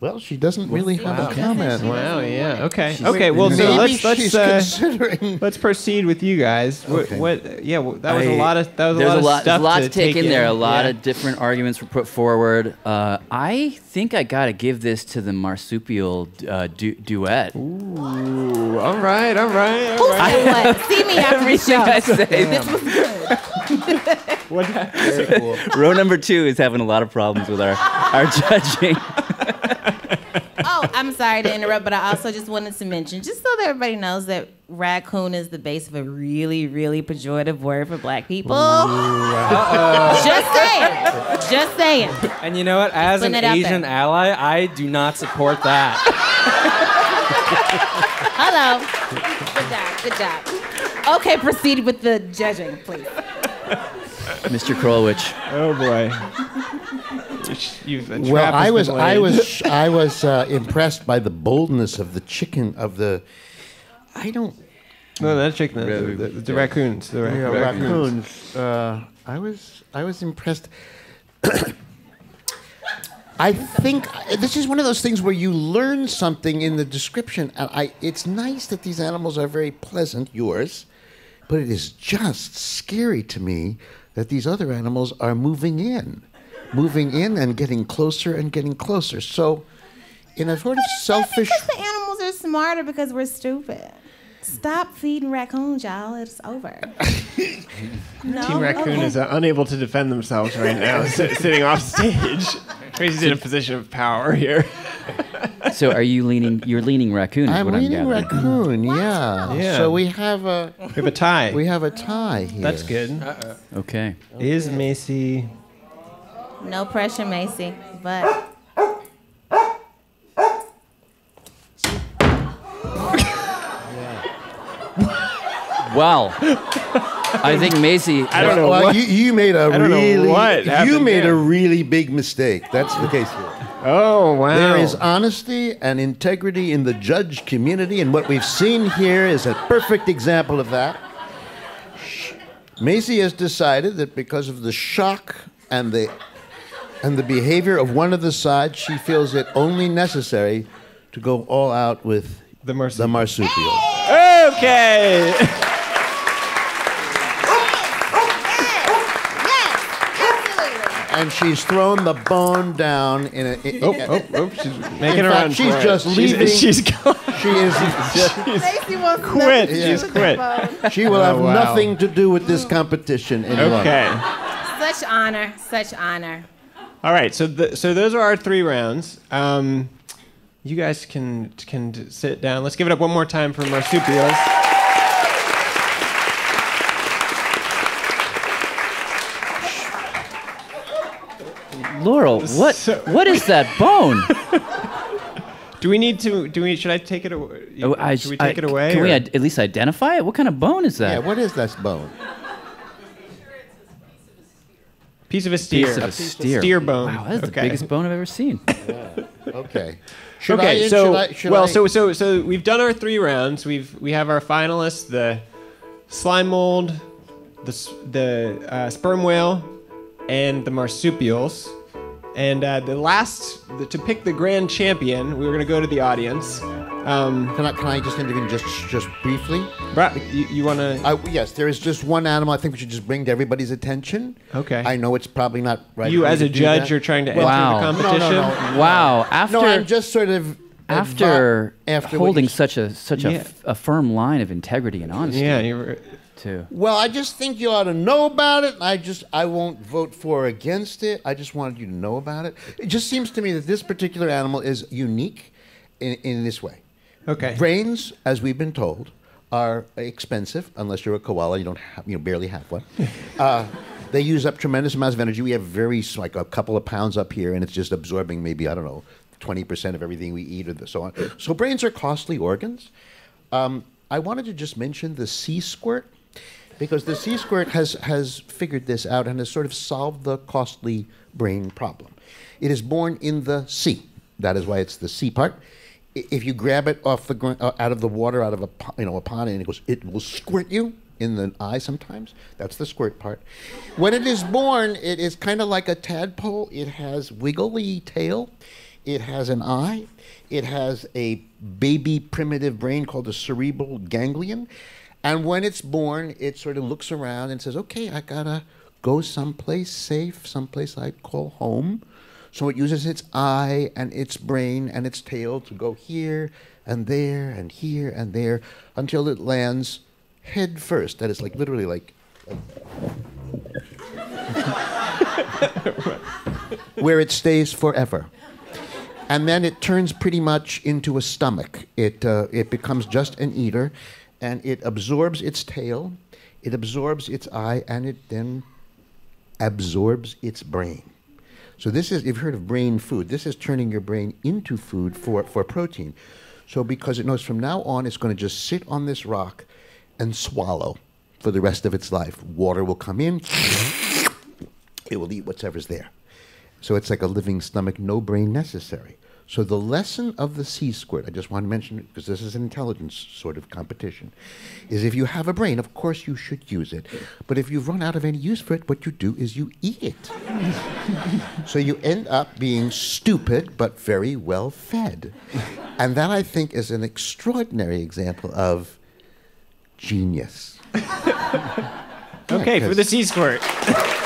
Well, she doesn't really have a comment. Wow. Yeah. Okay. Okay. Well, so let's let's uh, let's proceed with you guys. What? Okay. what yeah. well, That was a I- lot of that was a there's lot of stuff There's a lot to, to take in there. A lot Yeah. of different arguments were put forward. Uh, I think I got to give this to the marsupial uh, du- duet. Ooh, all right. All right. All Who right. what? See me after the show. I say. This was good. What? Very cool. Row number two is having a lot of problems with our, our judging. Oh, I'm sorry to interrupt, but I also just wanted to mention, just so that everybody knows that raccoon is the base of a really, really pejorative word for black people. Just saying. Just saying. And you know what? As an putting it out Asian there. ally, I do not support that. Hello. Good job. Good job. Okay, proceed with the judging, please. Mr. Krulwich. Oh boy. You've, a Well, I was I was I was uh, impressed by the boldness of the chicken of the. I don't. No, not chicken. The, the, the, the raccoons. The ra- Yeah, raccoons. raccoons. Uh, I was I was impressed. I think this is one of those things where you learn something in the description, and I. It's nice that these animals are very pleasant, yours, but it is just scary to me that these other animals are moving in, moving in, and getting closer and getting closer. So, in a sort of selfish. Because the animals are smarter because we're stupid. Stop feeding raccoons, y'all. It's over. no, Team Raccoon okay. is uh, unable to defend themselves right now, si- sitting off stage. Crazy's in a position of power here. So are you leaning? You're leaning raccoon. Is I'm what leaning I'm gathering. raccoon. Yeah. Yeah. So we have a We have a tie. we have a tie here. That's good. Okay. Is Macy? No pressure, Macy. But Wow. I think Macy. I don't know well, what. you, you made a don't know really what you made there. a really big mistake. That's the case here. Oh wow. There is honesty and integrity in the judge community, and what we've seen here is a perfect example of that. Macy has decided that because of the shock and the and the behavior of one of the sides, she feels it only necessary to go all out with The the marsupial. marsupial. Okay. And she's thrown the bone down in a. in- Oh, oh, oh, she's making her own. she's for it. just leaving- She's, she's going. She is. Macy wants quit. nothing to She's quit. She will oh, have Oh, wow. nothing to do with this competition any longer. Okay. Such honor. Such honor. All right. So the, so those are our three rounds. Um, you guys can can sit down. Let's give it up one more time for marsupials. Laurel, what? So- What is that bone? Do we need to? Do we? Should I take it away? Oh, I- should we I- take it away? Can we ad- at least identify it? What kind of bone is that? Yeah, that? what is this bone? Piece of a steer? Piece of a steer. Steer bone. Wow, that's the biggest bone I've ever seen. Okay. Should okay, I, so should I, should well, I- so so so we've done our three rounds. We've we have our finalists: the slime mold, the the uh, sperm whale, and the marsupials. And uh, the last the, to pick the grand champion, we were going to go to the audience. Um, Can I, can I just intervene just just briefly? Brad, you, you want to? Uh, yes, there is just one animal I think we should just bring to everybody's attention. Okay. I know it's probably not right. You as a judge that. are trying to Wow. enter the No, no, no, competition. no. Wow. After No, I'm just sort of after, after holding you- such a such a Yeah. f- a, firm line of integrity and honesty. Yeah, you were, Too. Well, I just think you ought to know about it. I just I won't vote for or against it. I just wanted you to know about it. It just seems to me that this particular animal is unique in, in this way. Okay. Brains, as we've been told, are expensive unless you're a koala. You don't have, you know, barely have one. uh, they use up tremendous amounts of energy. We have very like a couple of pounds up here, and it's just absorbing maybe I don't know twenty percent of everything we eat or the, so on. So brains are costly organs. Um, I wanted to just mention the sea squirt because the sea squirt has has figured this out and has sort of solved the costly brain problem. It is born in the sea. That is why it's the sea part. If you grab it off the gr- uh, out of the water, out of a you know a pond, and it goes, it will squirt you in the eye sometimes. That's the squirt part. When it is born, it is kind of like a tadpole. It has wiggly tail. It has an eye. It has a baby primitive brain called the cerebral ganglion. And when it's born, it sort of looks around and says, okay, I gotta go someplace safe, someplace I call home. So it uses its eye and its brain and its tail to go here and there and here and there until it lands head first. That is like literally like where it stays forever. And then it turns pretty much into a stomach. It, uh, it becomes just an eater, and it absorbs its tail, it absorbs its eye, and it then absorbs its brain. So this is, you've heard of brain food, this is turning your brain into food for, for protein. So because it knows from now on it's going to just sit on this rock and swallow for the rest of its life. Water will come in, it will eat whatever's there. So it's like a living stomach, no brain necessary. So the lesson of the sea squirt, I just want to mention it because this is an intelligence sort of competition, is if you have a brain, of course you should use it. But if you've run out of any use for it, what you do is you eat it. so you end up being stupid but very well fed. And that I think is an extraordinary example of genius. Okay, for the sea squirt.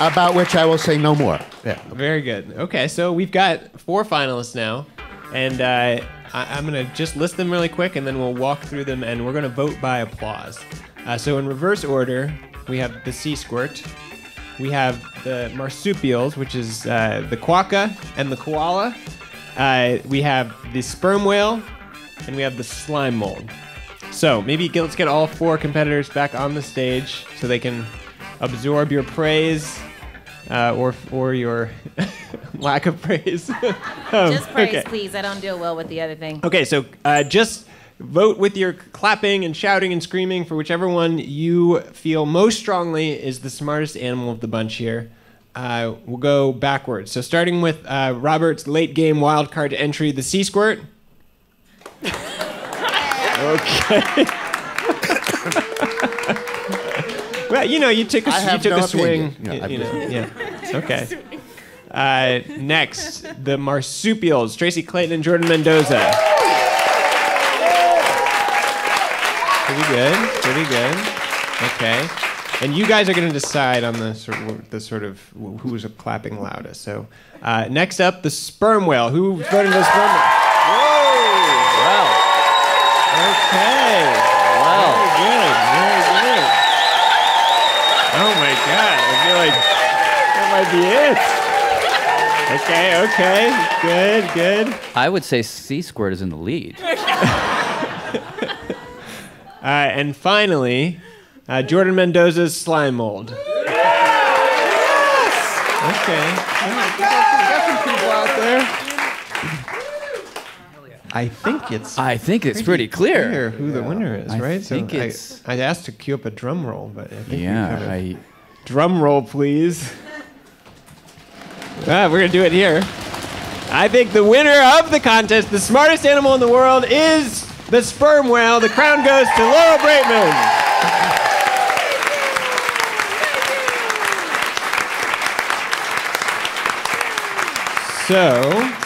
About which I will say no more. Yeah. Very good. Okay, so we've got four finalists now, and uh, I- I'm gonna just list them really quick, and then we'll walk through them, and we're gonna vote by applause. Uh, so in reverse order, we have the sea squirt, we have the marsupials, which is uh, the quokka and the koala. Uh, we have the sperm whale, and we have the slime mold. So maybe get, let's get all four competitors back on the stage so they can absorb your praise uh, or or your lack of praise. Um, Just praise, okay. please. I don't deal well with the other thing. Okay, so uh, just vote with your clapping and shouting and screaming for whichever one you feel most strongly is the smartest animal of the bunch here. Uh, we'll go backwards. So starting with uh, Robert's late game wildcard entry, the sea squirt. okay. Well, you know, you took a, I you took no a swing. opinion. Yeah, you know, yeah. Okay. Uh, next, the marsupials, Tracy Clayton and Jordan Mendoza. Pretty good. Pretty good. Okay. And you guys are going to decide on the sort of, the sort of who's clapping loudest. So uh, next up, the sperm whale. Who voted for the sperm whale? Wow. Okay. Wow. Very good. Very good. Oh my God! I feel like that might be it. Okay. Okay. Good. Good. I would say Sea Squirt is in the lead. Uh, and finally, uh, Jordan Mendoza's slime mold. Okay. All right, we got some- some people out there. I think it's I think it's pretty clear. clear who the winner is, I right? think so it's- I, I asked to cue up a drum roll, but I think we Yeah, kinda- I, Drum roll, please. Ah, we're gonna do it here. I think the winner of the contest, the smartest animal in the world, is the sperm whale. The crown goes to Laurel Braitman. So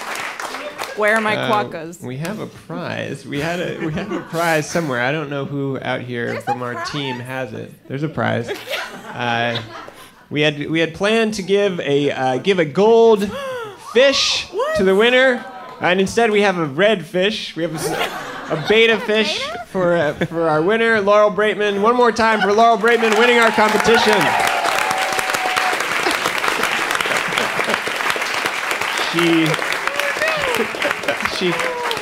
Where are my uh, quokkas? we have a prize. We had a we have a prize somewhere. I don't know who out here from our team has it. There's a prize. Uh, we had we had planned to give a uh, give a gold fish to the winner, and instead we have a red fish. We have a, a betta fish for uh, for our winner, Laurel Braitman. One more time for Laurel Braitman winning our competition. She she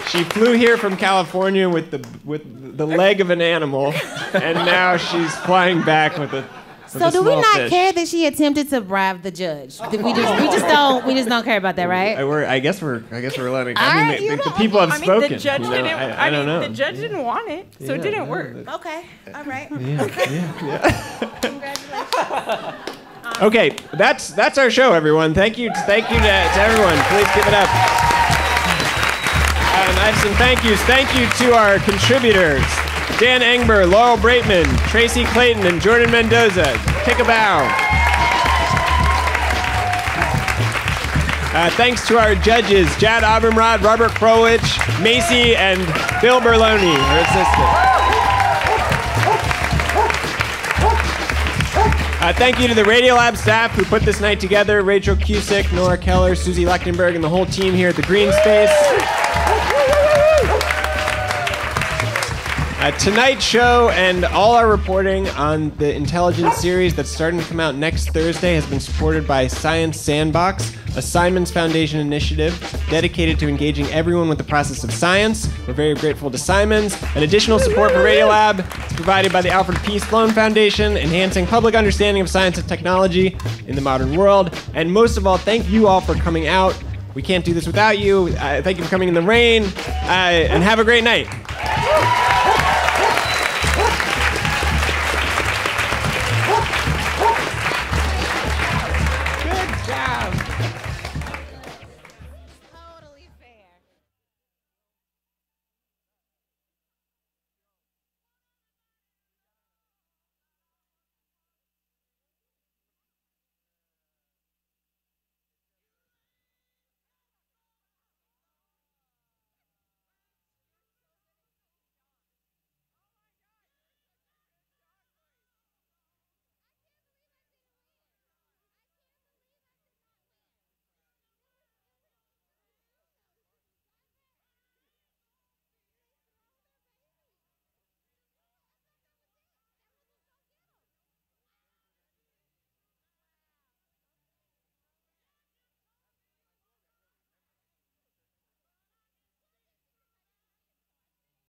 she flew here from California with the with the leg of an animal, and now she's flying back with a. With So a do we not fish. care that she attempted to bribe the judge? We just we just don't we just don't care about that, I, right? we're, I guess we're I guess we're letting. All I mean, right, the, the, the people have I mean, spoken. the judge you know? didn't. I, I, don't mean, know. the judge didn't want it, so it didn't no, work. the- Okay, all right. Congratulations. Okay, that's that's our show, everyone. Thank you, thank you to, to everyone. Please give it up. And I have some thank yous. Thank you to our contributors: Dan Engber, Laurel Braitman, Tracy Clayton, and Jordan Mendoza. Take a bow. Uh, thanks to our judges, Jad Abumrad, Robert Krulwich, Macy, and Bill Berloni, her assistant. Uh, thank you to the Radiolab staff who put this night together Rachel Cusick, Nora Keller, Suzie Lechtenberg, and the whole team here at the Greene Space. Uh, tonight's show and all our reporting on the intelligence series that's starting to come out next Thursday has been supported by Science Sandbox, a Simons Foundation initiative dedicated to engaging everyone with the process of science. We're very grateful to Simons. And additional support for Radiolab is provided by the Alfred P. Sloan Foundation, enhancing public understanding of science and technology in the modern world. And most of all, thank you all for coming out. We can't do this without you. Uh, thank you for coming in the rain, uh, and have a great night.